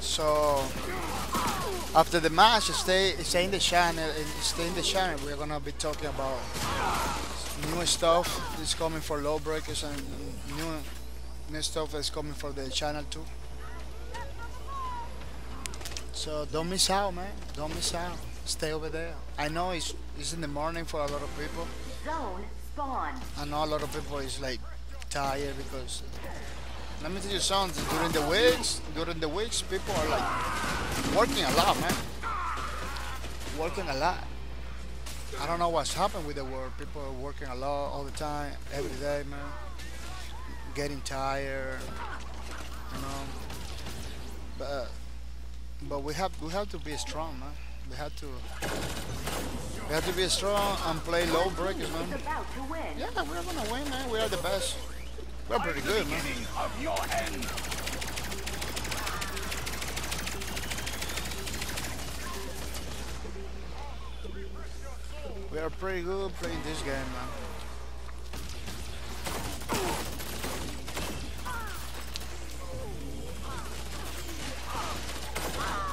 So after the match, stay stay in the channel. and Stay in the channel. We're gonna be talking about new stuff that's coming for Lawbreakers and new new stuff that's coming for the channel too. So don't miss out, man. Don't miss out. Stay over there. I know it's it's in the morning for a lot of people. Zone spawn. I know a lot of people is like tired because let me tell you something. During the weeks, during the weeks, people are like working a lot, man. Working a lot. I don't know what's happened with the world. People are working a lot all the time, every day, man. Getting tired, you know. But but we have we have to be strong, man. We have to we have to be strong and play Lawbreakers, man. Is about to win. Yeah, we're gonna win, man. We are the best. We're pretty good, man. Of your end. We are pretty good playing this game, man. Ah!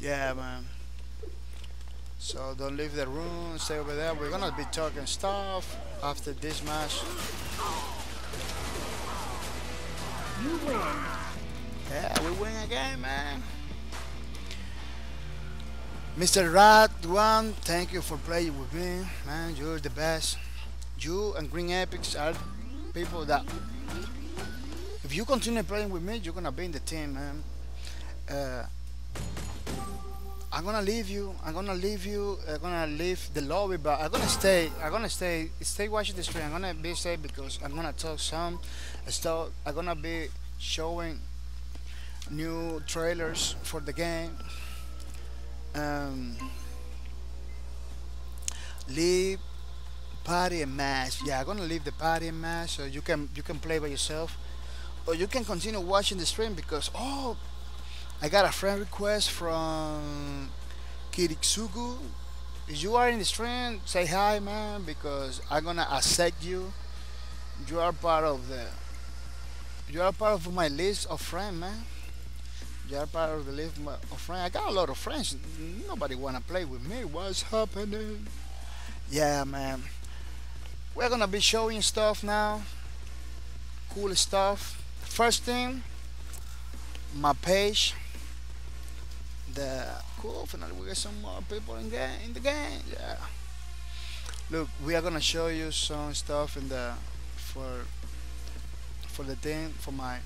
Yeah, man. So don't leave the room. Stay over there. We're gonna be talking stuff after this match. You win. Yeah, we win again, man. Mr. Rat One, thank you for playing with me, man. You're the best. You and Green Epics are people that, if you continue playing with me, you're gonna be in the team, man. Uh, I'm gonna leave you. I'm gonna leave you. I'm gonna leave the lobby, but I'm gonna stay. I'm gonna stay. Stay watching the stream. I'm gonna be safe because I'm gonna talk some stuff. I'm gonna be showing new trailers for the game. Um, leave party and match. Yeah, I'm gonna leave the party and match so you can you can play by yourself, or you can continue watching the stream because oh, I got a friend request from Kiriksugu. If you are in the stream, say hi, man, because I'm gonna accept you. You are part of the. You are part of my list of friends, man. You are part of the list of friends. I got a lot of friends. Nobody wanna play with me. What's happening? Yeah, man. We're gonna be showing stuff now. Cool stuff. First thing, my page. The cool. Finally, we get some more people in in the game. Yeah. Look, we are gonna show you some stuff in the for for the thing for my.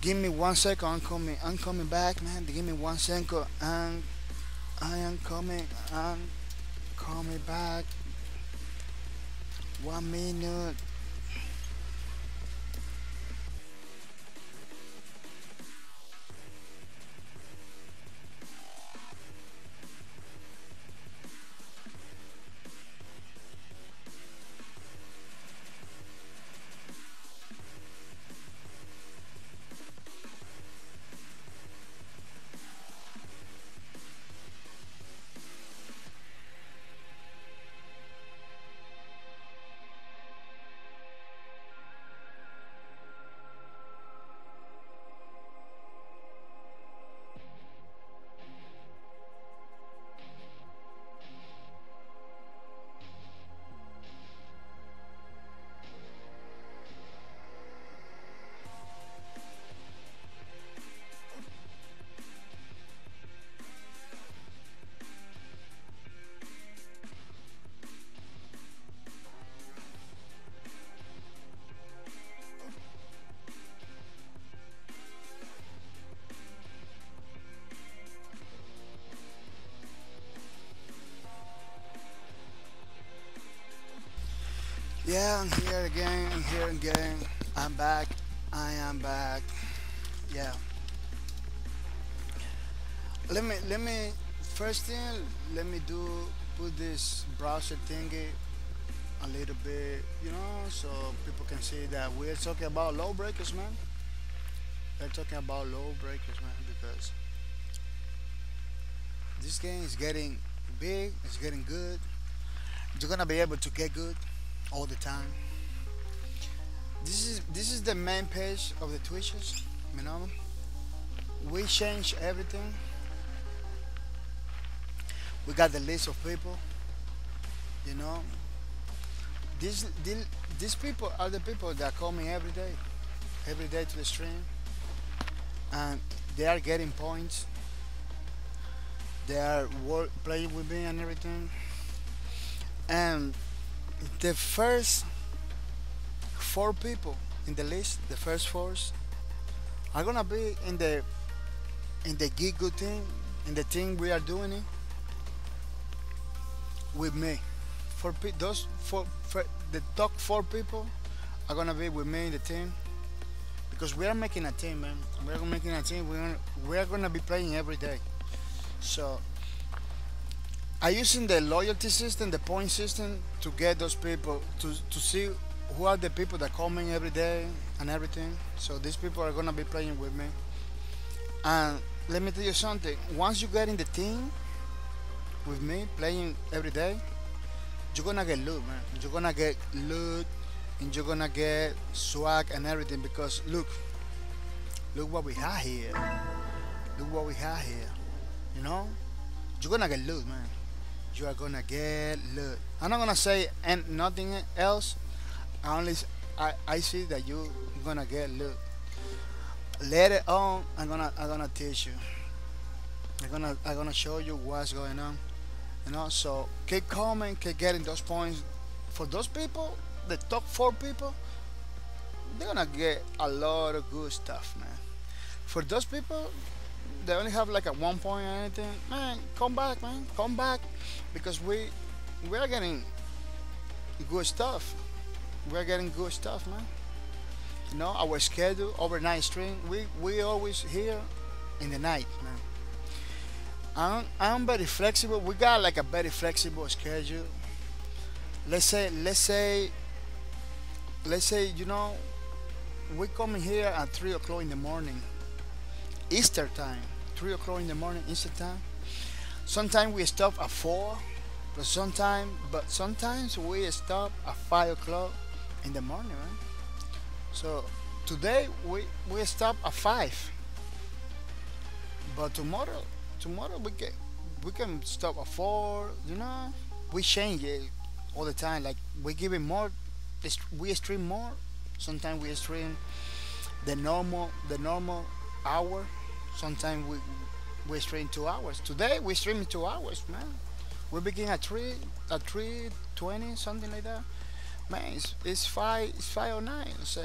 Give me one second. I'm coming. I'm coming back, man. Give me one second, and I am coming. I'm coming back. One minute. Yeah, I'm here again. I'm here again. I'm back. I am back. Yeah. Let me let me first thing let me do put this browser thingy a little bit, you know, so people can see that we're talking about Lawbreakers, man. We're talking about Lawbreakers, man, because this game is getting big. It's getting good. You're gonna be able to get good all the time. This is this is the main page of the Twitches, you know. We change everything. We got the list of people, you know. These these, people are the people that call me every day, every day to the stream, and they are getting points. They are playing with me and everything, and the first four people in the list, the first fours, are gonna be in the in the gig good thing, in the thing we are doing it with me. For pe- those four, for the top four people are gonna be with me in the team because we are making a team, man. We are making a team. We're gonna, we are gonna be playing every day. So I using the loyalty system, the point system, to get those people to to see who are the people that coming every day and everything. So these people are gonna be playing with me. And let me tell you something. Once you get in the team with me playing every day, you're gonna get loot, man. You're gonna get loot, and you're gonna get swag and everything. Because look, look what we have here. Look what we have here. You know, you're gonna get loot, man. You are gonna get loot. I'm not gonna say and nothing else. Only I, I see that you gonna get loot. Later on, I'm gonna I'm gonna teach you. I'm gonna I'm gonna show you what's going on. You know, so keep coming, keep getting those points. For those people, the top four people, they're gonna get a lot of good stuff, man. For those people, they only have like a one point or anything. Man, come back, man, come back, because we we are getting good stuff. We are getting good stuff, man. You know, our schedule overnight stream. We we always here in the night, man. I'm I'm very flexible. We got like a very flexible schedule. Let's say let's say let's say you know we come here at three o'clock in the morning, Easter time. Three o'clock in the morning, Easter time. Sometimes we stop at four, but sometimes but sometimes we stop at five o'clock in the morning, right? So today we we stop at five, but tomorrow tomorrow we can we can stop at four. You know, we change it all the time. Like we give it more, we stream more. Sometimes we stream the normal the normal hour. Sometimes we we stream two hours. Today we stream two hours, man. We begin at three at three twenty something like that. Man, it's, it's five it's five or nine. So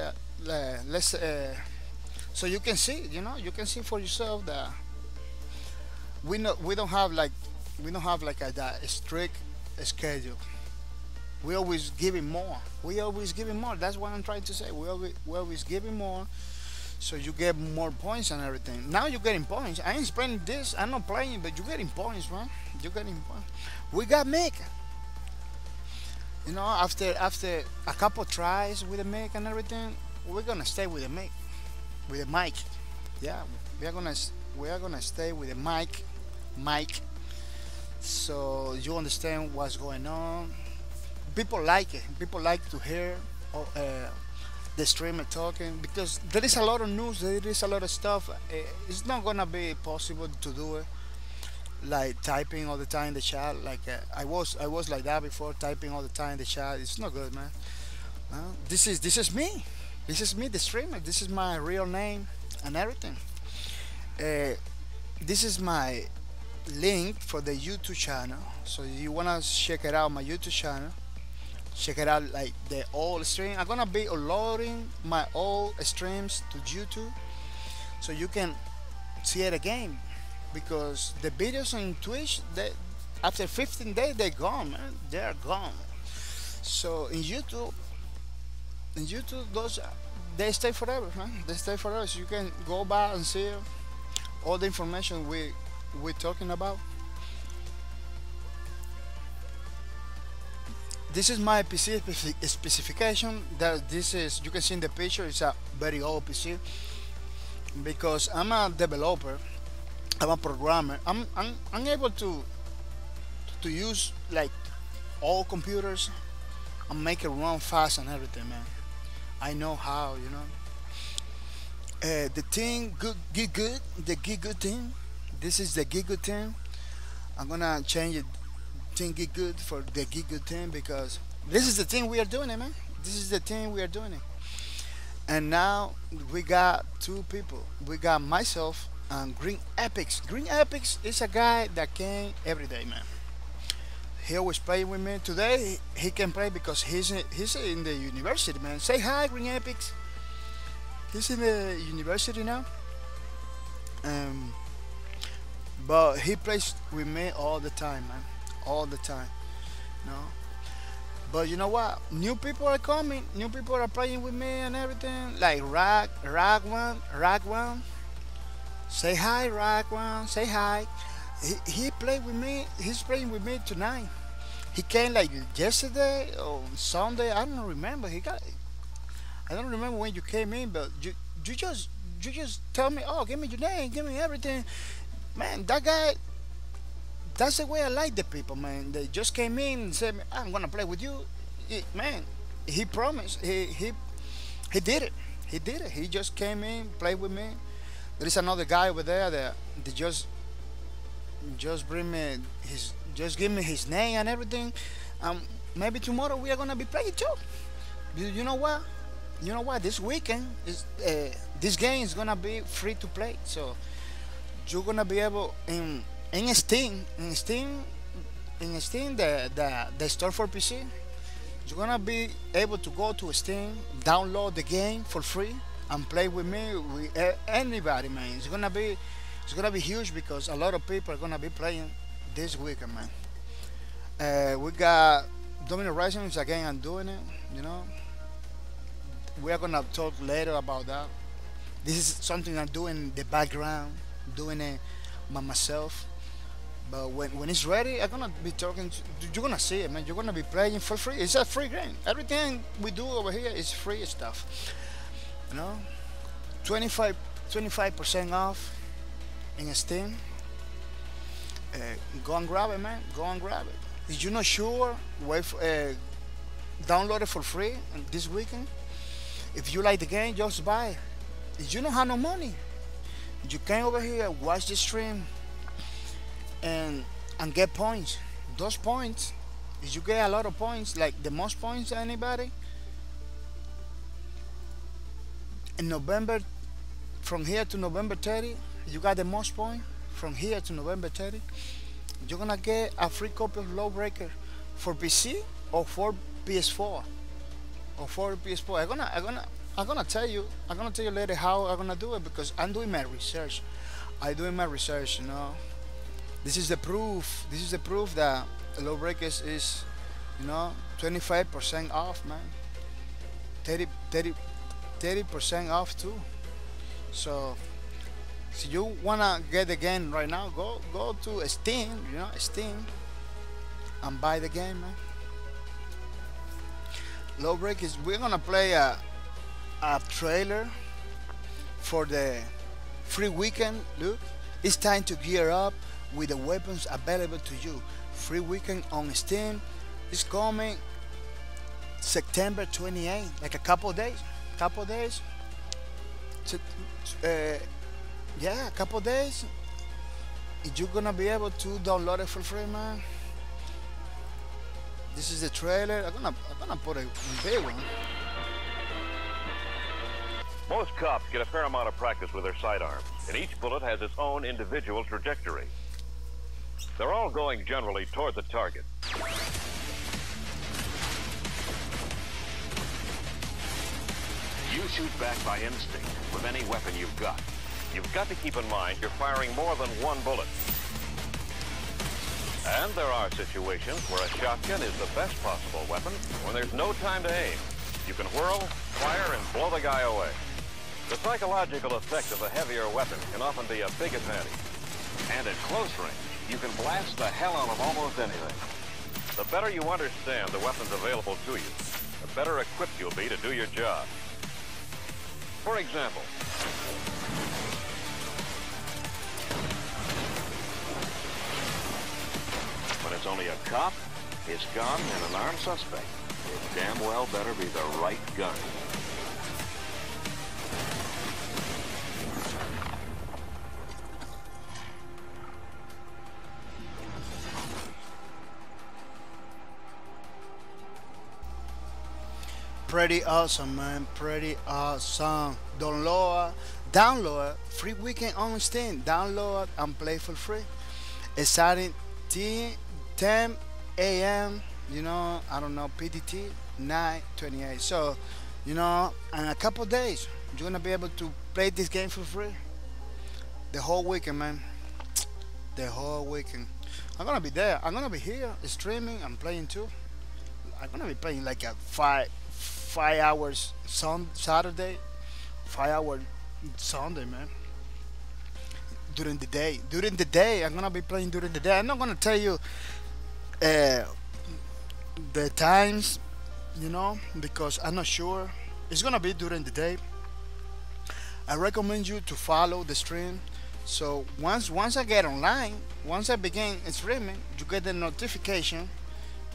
uh, let's uh, so you can see, you know, you can see for yourself that we know we don't have like we don't have like a that strict schedule. We always giving more. We always giving more. That's what I'm trying to say. We always we always giving more, so you get more points and everything. Now you're getting points. I ain't spending this. I'm not playing, but you're getting points, man. You're getting points. We got Mick. You know, after after a couple tries with the mic and everything, we're gonna stay with the mic, with the mic. Yeah, we are gonna we are gonna stay with the mic, mic. So you understand what's going on. People like it. People like to hear oh, uh, the streamer talking because there is a lot of news. There is a lot of stuff. Uh, it's not gonna be possible to do it like typing all the time in the chat. Like uh, I was, I was like that before, typing all the time in the chat. It's not good, man. This is this is me. This is me, the streamer. This is my real name and everything. Uh, this is my link for the YouTube channel. So you wanna check it out, my YouTube channel. Check it out, like the old stream. I'm gonna be uploading my old streams to YouTube, so you can see it again because the videos on Twitch, they, after 15 days, they're gone, man. They're gone. So in YouTube, in YouTube, those they stay forever, man. They stay forever. So you can go back and see all the information we we're talking about. This is my PC specification. That this is you can see in the picture. It's a very old PC because I'm a developer. I'm a programmer. I'm I'm, I'm able to to use like all computers and make it run fast and everything, man. I know how, you know. Uh, the thing good, good, the good thing. This is the good thing. I'm gonna change it. Thing get good for the good thing because this is the thing we are doing it, man. This is the thing we are doing it. And now we got two people. We got myself and Green Epics. Green Epics is a guy that came every day, man. He always play with me. Today he can play because he's in, he's in the university, man. Say hi, Green Epics. He's in the university now. Um, but he plays with me all the time, man. All the time. No. But you know what? New people are coming. New people are playing with me and everything. Like Rag, Rag one, Rag one. Say hi, Rag one. Say hi. He, he played with me. He's playing with me tonight. He came like yesterday or Sunday. I don't remember. He got. I don't remember when you came in, but you you just you just tell me, oh, give me your name, give me everything. Man, that guy. That's the way I like the people, man. They just came in and said, I'm gonna play with you. Man, he promised. He he he did it. He did it. He just came in, played with me. there is another guy over there that they just just bring me his just give me his name and everything. Um, maybe tomorrow we are gonna be playing too. You, you know what? You know what? This weekend is uh, this game is gonna be free to play. So you're gonna be able in in Steam in Steam in Steam the the, the store for PC. You're gonna be able to go to Steam, download the game for free, and play with me with anybody, man. It's gonna be it's gonna be huge because a lot of people are gonna be playing this weekend, man. Uh, we got Domino Rising again. I'm doing it. You know, we are gonna talk later about that. This is something I'm doing in the background, doing it by myself. But when, when it's ready, I'm gonna be talking. To, you're gonna see it, man. You're gonna be playing for free. It's a free game. Everything we do over here is free stuff. You know, 25 percent off in Steam. Uh, go and grab it, man. Go and grab it. If you're not sure, wait for, uh, download it for free this weekend. If you like the game, just buy. If you don't have no money, you came over here watch the stream and and get points. Those points, if you get a lot of points, like the most points anybody, in November, from here to November 30, you got the most point from here to November 30, you're gonna get a free copy of Lawbreaker for PC or for PS4 or for PS4. I'm gonna, I'm gonna, I'm gonna tell you, I'm gonna tell you later how I'm gonna do it because I'm doing my research. I'm doing my research, you know. This is the proof. This is the proof that Lawbreakers is, you know, 25% off, man. 30, 30, 30% off too. So, if you wanna get the game right now, go go to Steam, you know, Steam, and buy the game, man. Lawbreakers, we're gonna play a a trailer for the free weekend. Look, it's time to gear up with the weapons available to you. Free weekend on Steam is coming September 28, like a couple days. Couple days. Uh, yeah, a couple days. You're gonna be able to download it for free, man. This is the trailer. I'm gonna, I'm gonna put a big one. Most cops get a fair amount of practice with their sidearms, and each bullet has its own individual trajectory. They're all going generally toward the target. You shoot back by instinct with any weapon you've got. You've got to keep in mind you're firing more than one bullet. And there are situations where a shotgun is the best possible weapon when there's no time to aim. You can whirl, fire, and blow the guy away. The psychological effect of a heavier weapon can often be a big advantage. And at close range, you can blast the hell out of almost anything. The better you understand the weapons available to you, the better equipped you'll be to do your job. For example, when it's only a cop, his gun, and an armed suspect, it damn well better be the right gun. Pretty awesome, man. Pretty awesome. Download, download, free weekend on Steam. Download and play for free. It's starting 10, 10 a.m. You know, I don't know, PDT 9:28. So, you know, in a couple days, you're gonna be able to play this game for free. The whole weekend, man. The whole weekend. I'm gonna be there. I'm gonna be here streaming and playing too. I'm gonna be playing like a five five hours sun Saturday, five hour Sunday, man. During the day, during the day, I'm gonna be playing during the day. I'm not gonna tell you uh, the times, you know, because I'm not sure. It's gonna be during the day. I recommend you to follow the stream. So once once I get online, once I begin streaming, you get the notification.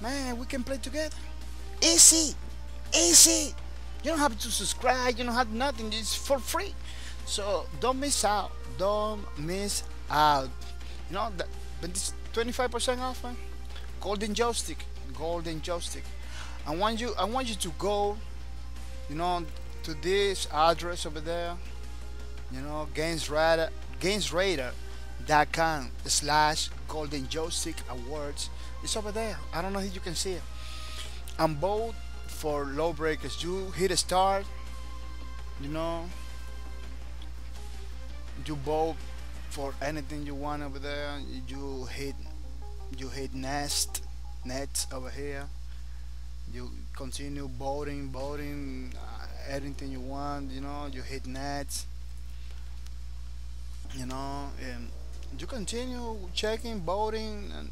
Man, we can play together. Easy, easy. You don't have to subscribe. You don't have nothing. It's for free. So don't miss out. Don't miss out. You know that, but this 25% off, man. Golden joystick, golden joystick. I want you. I want you to go. You know, to this address over there. You know, GamesRadar, GamesRadar.com slash Golden Joystick Awards. It's over there. I don't know if you can see it. I'm both for Lawbreakers. You hit a start. You know, you vote for anything you want over there. You hit you hit nest nets over here. You continue voting, voting, uh, anything you want. You know, you hit nets. You know, and you continue checking, voting, and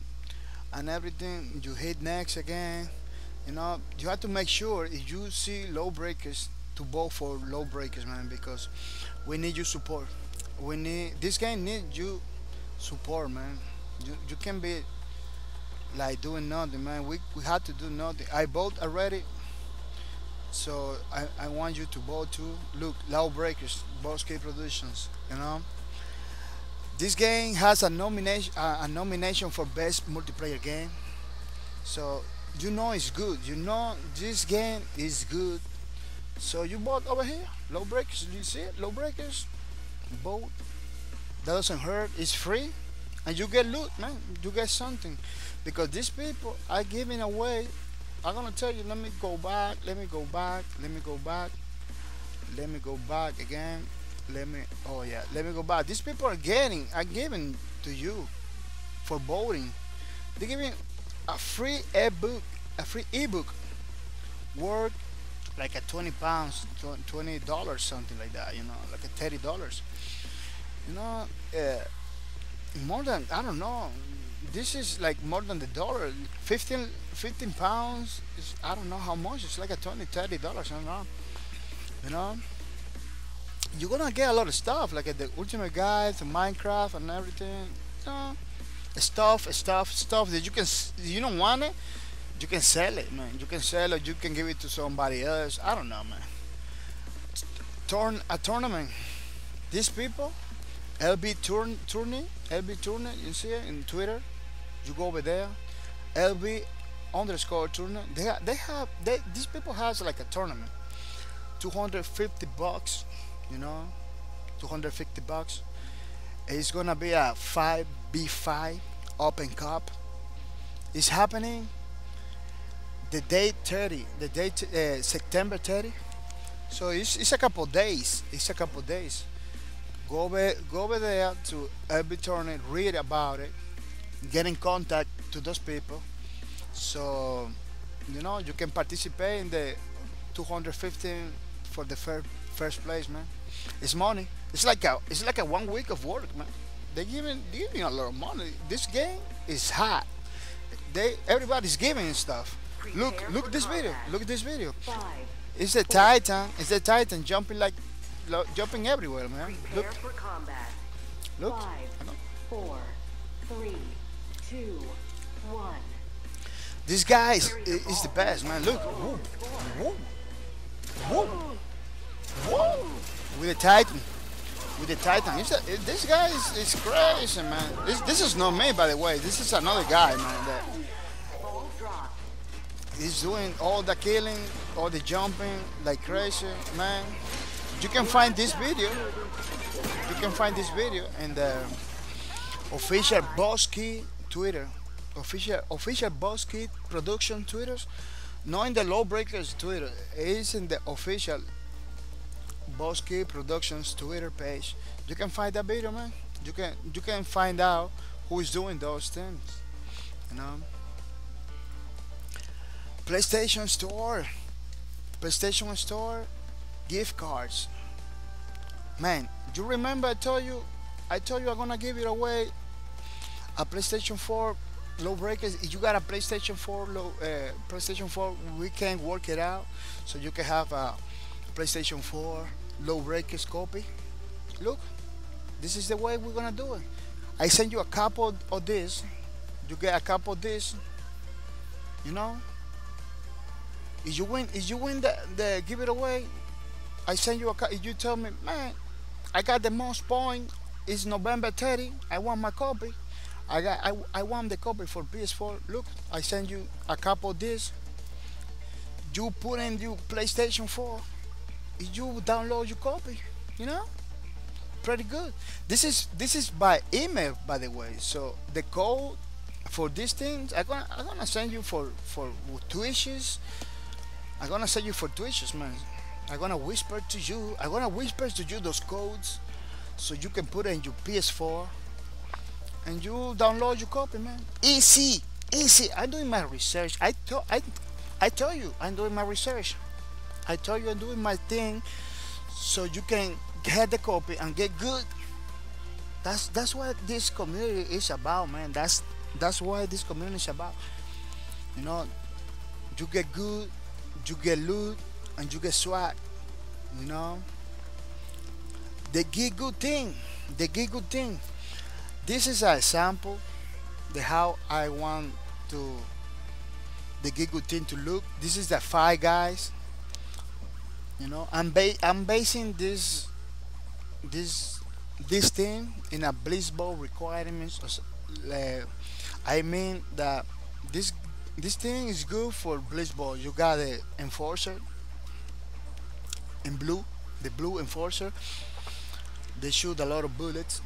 and everything. You hit next again. You know, you have to make sure if you see Lawbreakers to vote for Lawbreakers, man, because we need your support. We need this game needs you support, man. You you can be like doing nothing, man. We we had to do nothing. I vote already, so I, I want you to vote too. Look, Lawbreakers, Boss Key Productions. You know, this game has a nomination uh, a nomination for best multiplayer game. So you know it's good. You know this game is good. So you bought over here, Lawbreakers You see it, Lawbreakers. Vote. That doesn't hurt. It's free, and you get loot, man. You get something, because these people are giving away. I'm gonna tell you. Let me go back. Let me go back. Let me go back. Let me go back again. Let me. Oh yeah. Let me go back. These people are getting. Are giving to you for voting. They're giving a free ebook. A free ebook. Worth like a 20 pounds, 20 dollars, something like that. You know, like a 30 dollars. You know, uh, more than I don't know. This is like more than the dollar. 15, 15 pounds. Is, I don't know how much. It's like a 20, 30 dollars. I don't know. You know, you're gonna get a lot of stuff like the Ultimate Guide to Minecraft and everything. You know, stuff, stuff, stuff that you can. You don't want it. You can sell it, man. You can sell it. You can give it to somebody else. I don't know, man. Turn a tournament. These people, LB turn tourney, LB tourney. You see it in Twitter. You go over there, LB underscore tournament. They they have they these people has like a tournament. 250 bucks, you know, 250 bucks. It's gonna be a 5v5 Open Cup. It's happening the day 30, the day uh, September 30. So it's, it's a couple days. It's a couple days. Go over, go over there to every tournament, read about it, get in contact to those people. So you know you can participate in the 215 for the fir- first place, man. It's money. It's like a it's like a one week of work, man. They giving they giving a lot of money. This game is hot. They everybody's giving stuff. Look Prepare look for this video. Look at this video. Five. It's the Titan. It's a Titan jumping like jumping everywhere, man. Prepare Look for combat. look. Five, four, three, two, one. This guy is, is the best, man. Look. Woo. Woo. Woo. Woo. With a Titan. With the Titan. A, eh, this guy is, is crazy, man. This, this is not me, by the way. This is another guy, man. That he's doing all the killing, all the jumping like crazy, man. You can find this video. You can find this video in the official Boss Key Twitter. Official official Boss Key production Twitters. Not in the Lawbreakers Twitter. It's in the official Boss Key Productions Twitter page. You can find that video, man. You can you can find out who is doing those things. You know. PlayStation Store. PlayStation Store gift cards. Man, you remember I told you I told you I'm gonna give it away a PlayStation 4 Lawbreakers. If you got a PlayStation 4 low uh, PlayStation 4, we can work it out so you can have a PlayStation 4 Lawbreakers copy. Look, this is the way we're gonna do it. I send you a couple of this. You get a couple of this. You know, if you win, if you win the, the give it away, I send you a. If you tell me, man, I got the most point. It's November 30. I want my copy. I got I, I want the copy for PS4. Look, I send you a couple of this. You put in your PlayStation 4. You download your copy. You know, pretty good. This is this is by email, by the way. So the code for these things, I'm gonna I'm gonna send you for for Twitches. I'm gonna send you for Twitches, man. I'm gonna whisper to you. I'm gonna whisper to you those codes, so you can put it in your PS4, and you download your copy, man. Easy, easy. I'm doing my research. I tell I, I tell you, I'm doing my research. I told you, I'm doing my thing, so you can get the copy and get good. That's that's what this community is about, man. That's that's why this community is about. You know, you get good, you get loot, and you get swag. You know, they get good thing. They get good thing. This is an example the how I want to the good thing to look. This is the five guys. You know, I'm ba- I'm basing this this this thing in a blitzball requirements. uh, I mean that this this thing is good for blitzball. You got the enforcer in blue, the blue enforcer. They shoot a lot of bullets.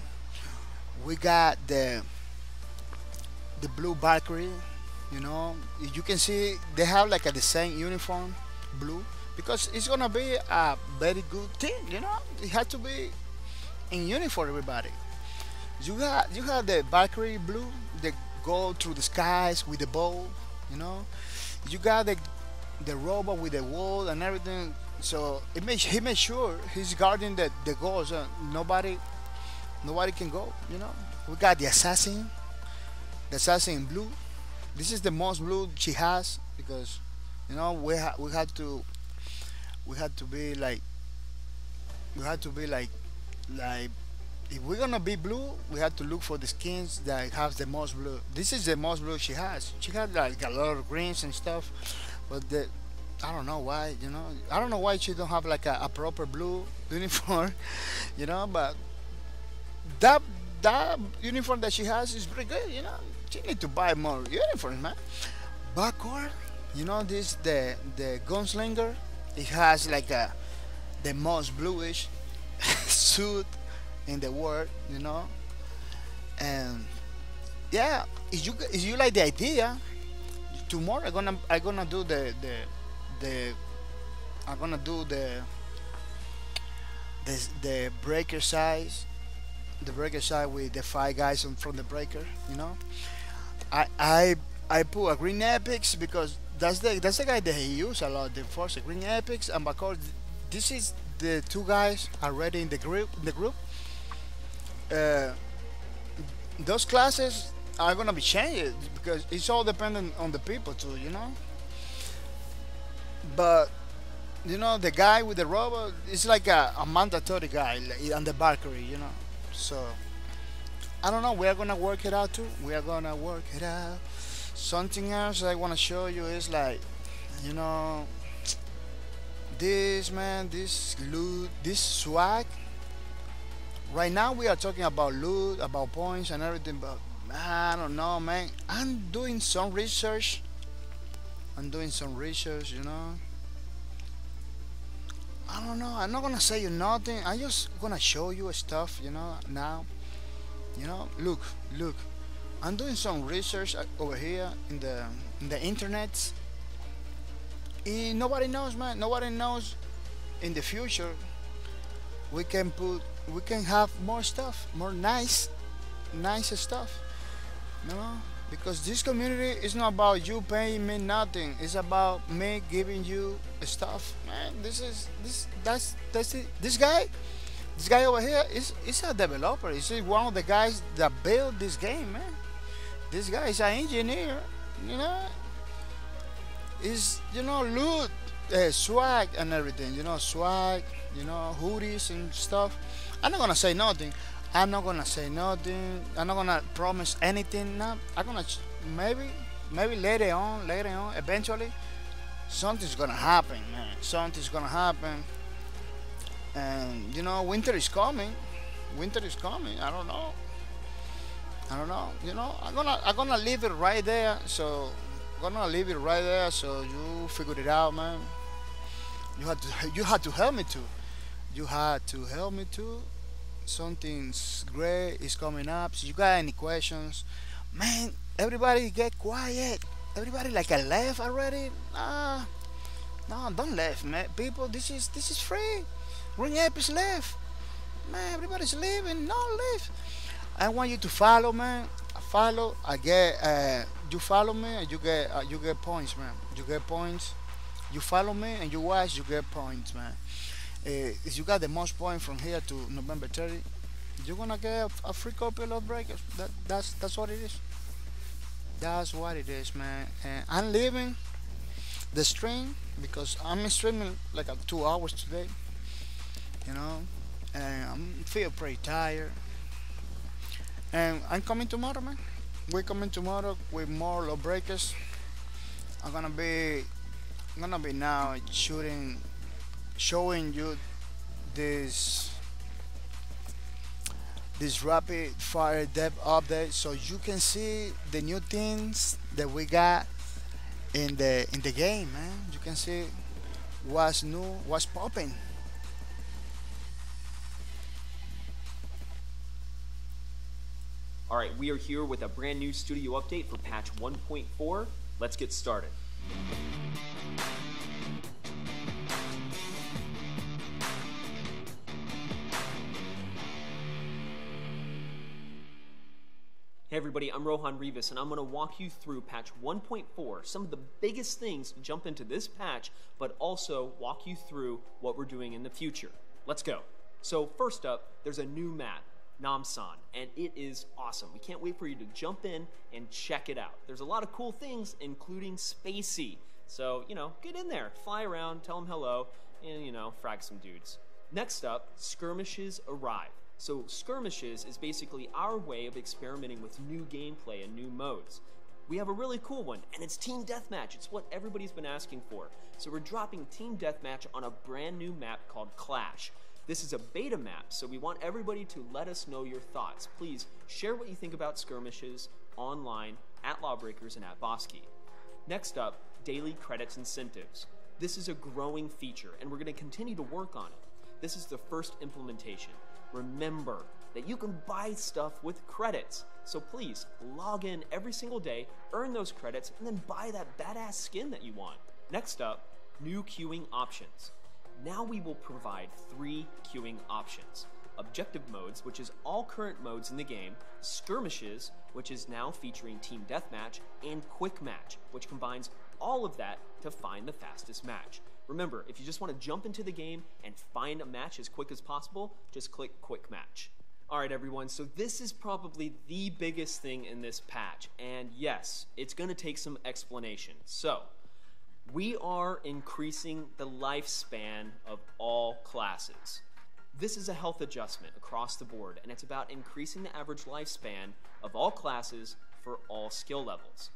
We got the the blue Valkyrie. You know, you can see they have like a the same uniform, blue, because it's gonna be a very good team. You know, it has to be in uniform, everybody. You got you have the Valkyrie blue, that go through the skies with the bow. You know, you got the the robot with the wall and everything. So it makes he makes sure he's guarding the the goals. Uh, nobody nobody can go. You know, we got the assassin, the assassin blue. This is the most blue she has because you know we ha- we had to we had to be like we had to be like like if we're gonna be blue we had to look for the skins that has the most blue. This is the most blue she has. She had like a lot of greens and stuff but the i don't know why you know? I don't know why she don't have like a, a proper blue uniform you know? But that that uniform that she has is pretty good you know? She need to buy more uniforms man. Backward you know this the the gunslinger it has like a the most bluish suit in the world, you know. And yeah, if you if you like the idea, tomorrow I'm gonna I'm gonna do the the the I'm gonna do the the the breaker size, the breaker size with the five guys from the breaker, you know. I I I put a green epics because that's the that's the guy that he use a lot the force green epics and because this is the two guys already in the group in the group uh, those classes are gonna be changed because it's all dependent on the people too, you know. But you know, the guy with the robot is like a, a mandatory guy on the Valkyrie, you know. So I don't know. We are gonna work it out too. We are gonna work it out. Something else I wanna show you is like, you know, this man, this loot, this swag right now we are talking about loot, about points and everything, but I don't know, man. I'm doing some research. I'm doing some research, you know. I don't know. I'm not gonna say you nothing. I'm just gonna show you stuff, you know. Now, you know. Look, look. I'm doing some research uh, over here in the in the internet. Eh, nobody knows, man. Nobody knows. In the future, we can put we can have more stuff, more nice, nice stuff. Know, because this community is not about you paying me nothing. It's about me giving you stuff. Man, this is this that's that's it. This guy, this guy over here is is a developer. He's one of the guys that built this game, man. This guy is an engineer. You know, is you know loot, uh, swag and everything. You know, swag. You know, hoodies and stuff. I'm not gonna say nothing. I'm not gonna say nothing. I'm not gonna promise anything. Now I'm gonna maybe, maybe later on, later on, eventually, something's gonna happen, man. Something's gonna happen. and you know winter is coming. Winter is coming. I don't know. I don't know. You know, I'm gonna I'm gonna leave it right there. So I'm gonna leave it right there. So you figure it out, man. You had to you had to help me too. You had to help me too. Something's great is coming up. So you got any questions, man? Everybody get quiet. Everybody like I left already. Nah, no, don't leave, man. People, this is this is free. Ring App is left. Man, everybody's leaving. No, leave. I want you to follow, man. I follow. I get. Uh, you follow me, and you get. Uh, you get points, man. You get points. You follow me, and you watch. You get points, man. Uh, if you got the most points from here to November 30, you're gonna get a, a free copy of Breakers. That, that's that's what it is. That's what it is, man. And I'm leaving the stream because I'm streaming like two hours today. You know, and I'm feel pretty tired. And I'm coming tomorrow, man. We're coming tomorrow with more Lawbreakers. I'm gonna be, I'm gonna be now shooting, showing you this this rapid fire dev update so you can see the new things that we got in the in the game man you can see what's new what's popping All right, we are here with a brand new studio update for patch 1.4. Let's get started. Hey everybody, I'm Rohan Rivas and I'm going to walk you through patch 1.4, some of the biggest things to jump into this patch, but also walk you through what we're doing in the future. Let's go. So first up, there's a new map, Namsan, and it is awesome. We can't wait for you to jump in and check it out. There's a lot of cool things, including Spacey. So, you know, get in there, fly around, tell them hello, and, you know, frag some dudes. Next up, skirmishes arrive. So, skirmishes is basically our way of experimenting with new gameplay and new modes. We have a really cool one, and it's Team Deathmatch. It's what everybody's been asking for. So, we're dropping Team Deathmatch on a brand new map called Clash. This is a beta map, so we want everybody to let us know your thoughts. Please share what you think about skirmishes online at Lawbreakers and at Boss Key. Next up, daily credits incentives. This is a growing feature, and we're going to continue to work on it. This is the first implementation. Remember that you can buy stuff with credits. So please log in every single day, earn those credits, and then buy that badass skin that you want. Next up, new queuing options. Now we will provide three queuing options. Objective modes, which is all current modes in the game, Skirmishes, which is now featuring Team Deathmatch, and Quick Match, which combines all of that to find the fastest match. Remember, if you just want to jump into the game and find a match as quick as possible, just click Quick Match. Alright everyone, so this is probably the biggest thing in this patch, and yes, it's going to take some explanation. So, we are increasing the lifespan of all classes. This is a health adjustment across the board, and it's about increasing the average lifespan of all classes for all skill levels.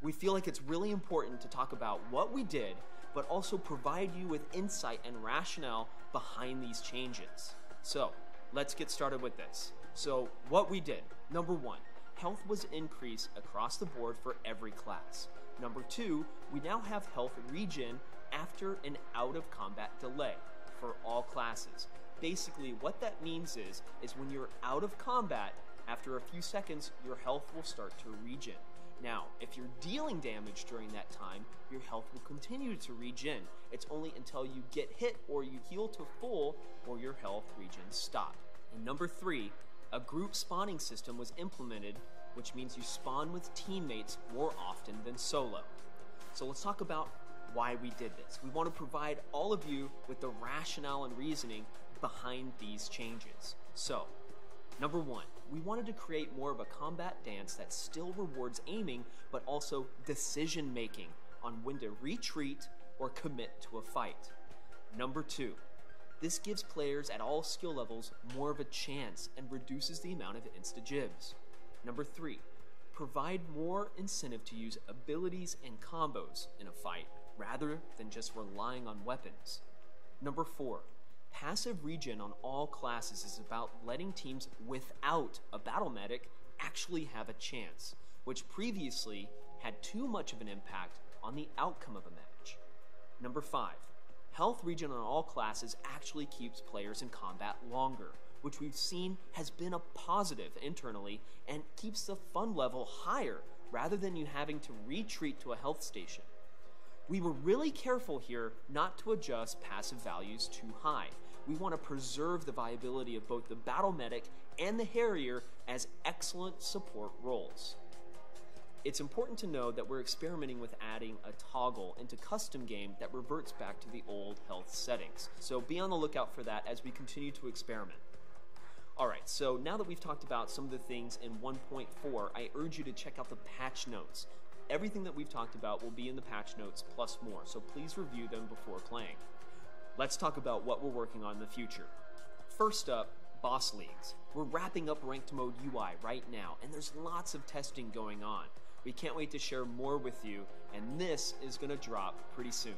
We feel like it's really important to talk about what we did, but also provide you with insight and rationale behind these changes. So, let's get started with this. So, what we did number one, health was increased across the board for every class. Number two, we now have health regen after an out of combat delay for all classes. Basically, what that means is, is when you're out of combat, after a few seconds, your health will start to regen. Now, if you're dealing damage during that time, your health will continue to regen. It's only until you get hit or you heal to full or your health regen stop. And number three, a group spawning system was implemented, which means you spawn with teammates more often than solo. So let's talk about why we did this. We want to provide all of you with the rationale and reasoning behind these changes. So, number one, we wanted to create more of a combat dance that still rewards aiming, but also decision making on when to retreat or commit to a fight. Number two, this gives players at all skill levels more of a chance and reduces the amount of instagibs. Number three, provide more incentive to use abilities and combos in a fight rather than just relying on weapons. Number four, Passive regen on all classes is about letting teams without a battle medic actually have a chance, which previously had too much of an impact on the outcome of a match. Number 5. Health regen on all classes actually keeps players in combat longer, which we've seen has been a positive internally and keeps the fun level higher rather than you having to retreat to a health station. We were really careful here not to adjust passive values too high. We want to preserve the viability of both the Battle Medic and the Harrier as excellent support roles. It's important to know that we're experimenting with adding a toggle into custom game that reverts back to the old health settings. So be on the lookout for that as we continue to experiment. Alright, so now that we've talked about some of the things in 1.4, I urge you to check out the patch notes. Everything that we've talked about will be in the patch notes plus more, so please review them before playing. Let's talk about what we're working on in the future. First up, boss leagues. We're wrapping up ranked mode UI right now, and there's lots of testing going on. We can't wait to share more with you, and this is going to drop pretty soon.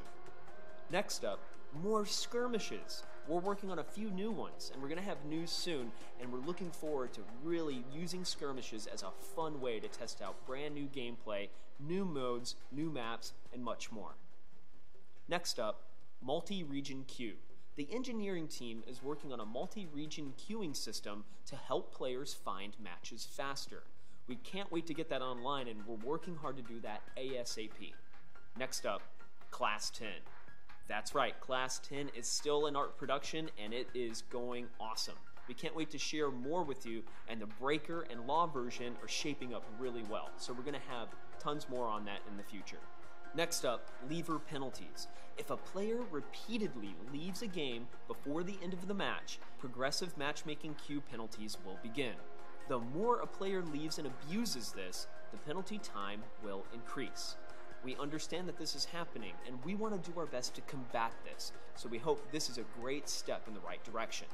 Next up, more skirmishes. We're working on a few new ones, and we're going to have news soon, and we're looking forward to really using skirmishes as a fun way to test out brand new gameplay, new modes, new maps, and much more. Next up, multi region queue. The engineering team is working on a multi region queuing system to help players find matches faster. We can't wait to get that online, and we're working hard to do that ASAP. Next up, Class 10. That's right, Class 10 is still in art production and it is going awesome. We can't wait to share more with you, and the Breaker and Law version are shaping up really well, so we're going to have tons more on that in the future. Next up, lever penalties. If a player repeatedly leaves a game before the end of the match, progressive matchmaking queue penalties will begin. The more a player leaves and abuses this, the penalty time will increase. We understand that this is happening, and we want to do our best to combat this, so we hope this is a great step in the right direction.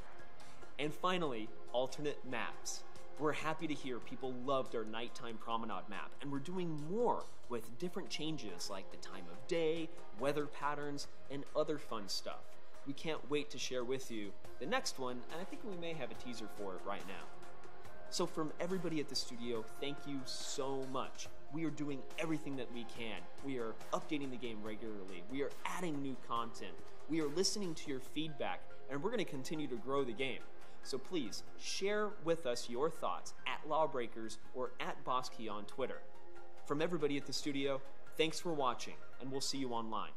And finally, alternate maps. We're happy to hear people loved our nighttime promenade map, and we're doing more with different changes like the time of day, weather patterns, and other fun stuff. We can't wait to share with you the next one, and I think we may have a teaser for it right now. So, from everybody at the studio, thank you so much. We are doing everything that we can. We are updating the game regularly. We are adding new content. We are listening to your feedback, and we're going to continue to grow the game. So please share with us your thoughts at Lawbreakers or at Boss Key on Twitter. From everybody at the studio, thanks for watching, and we'll see you online.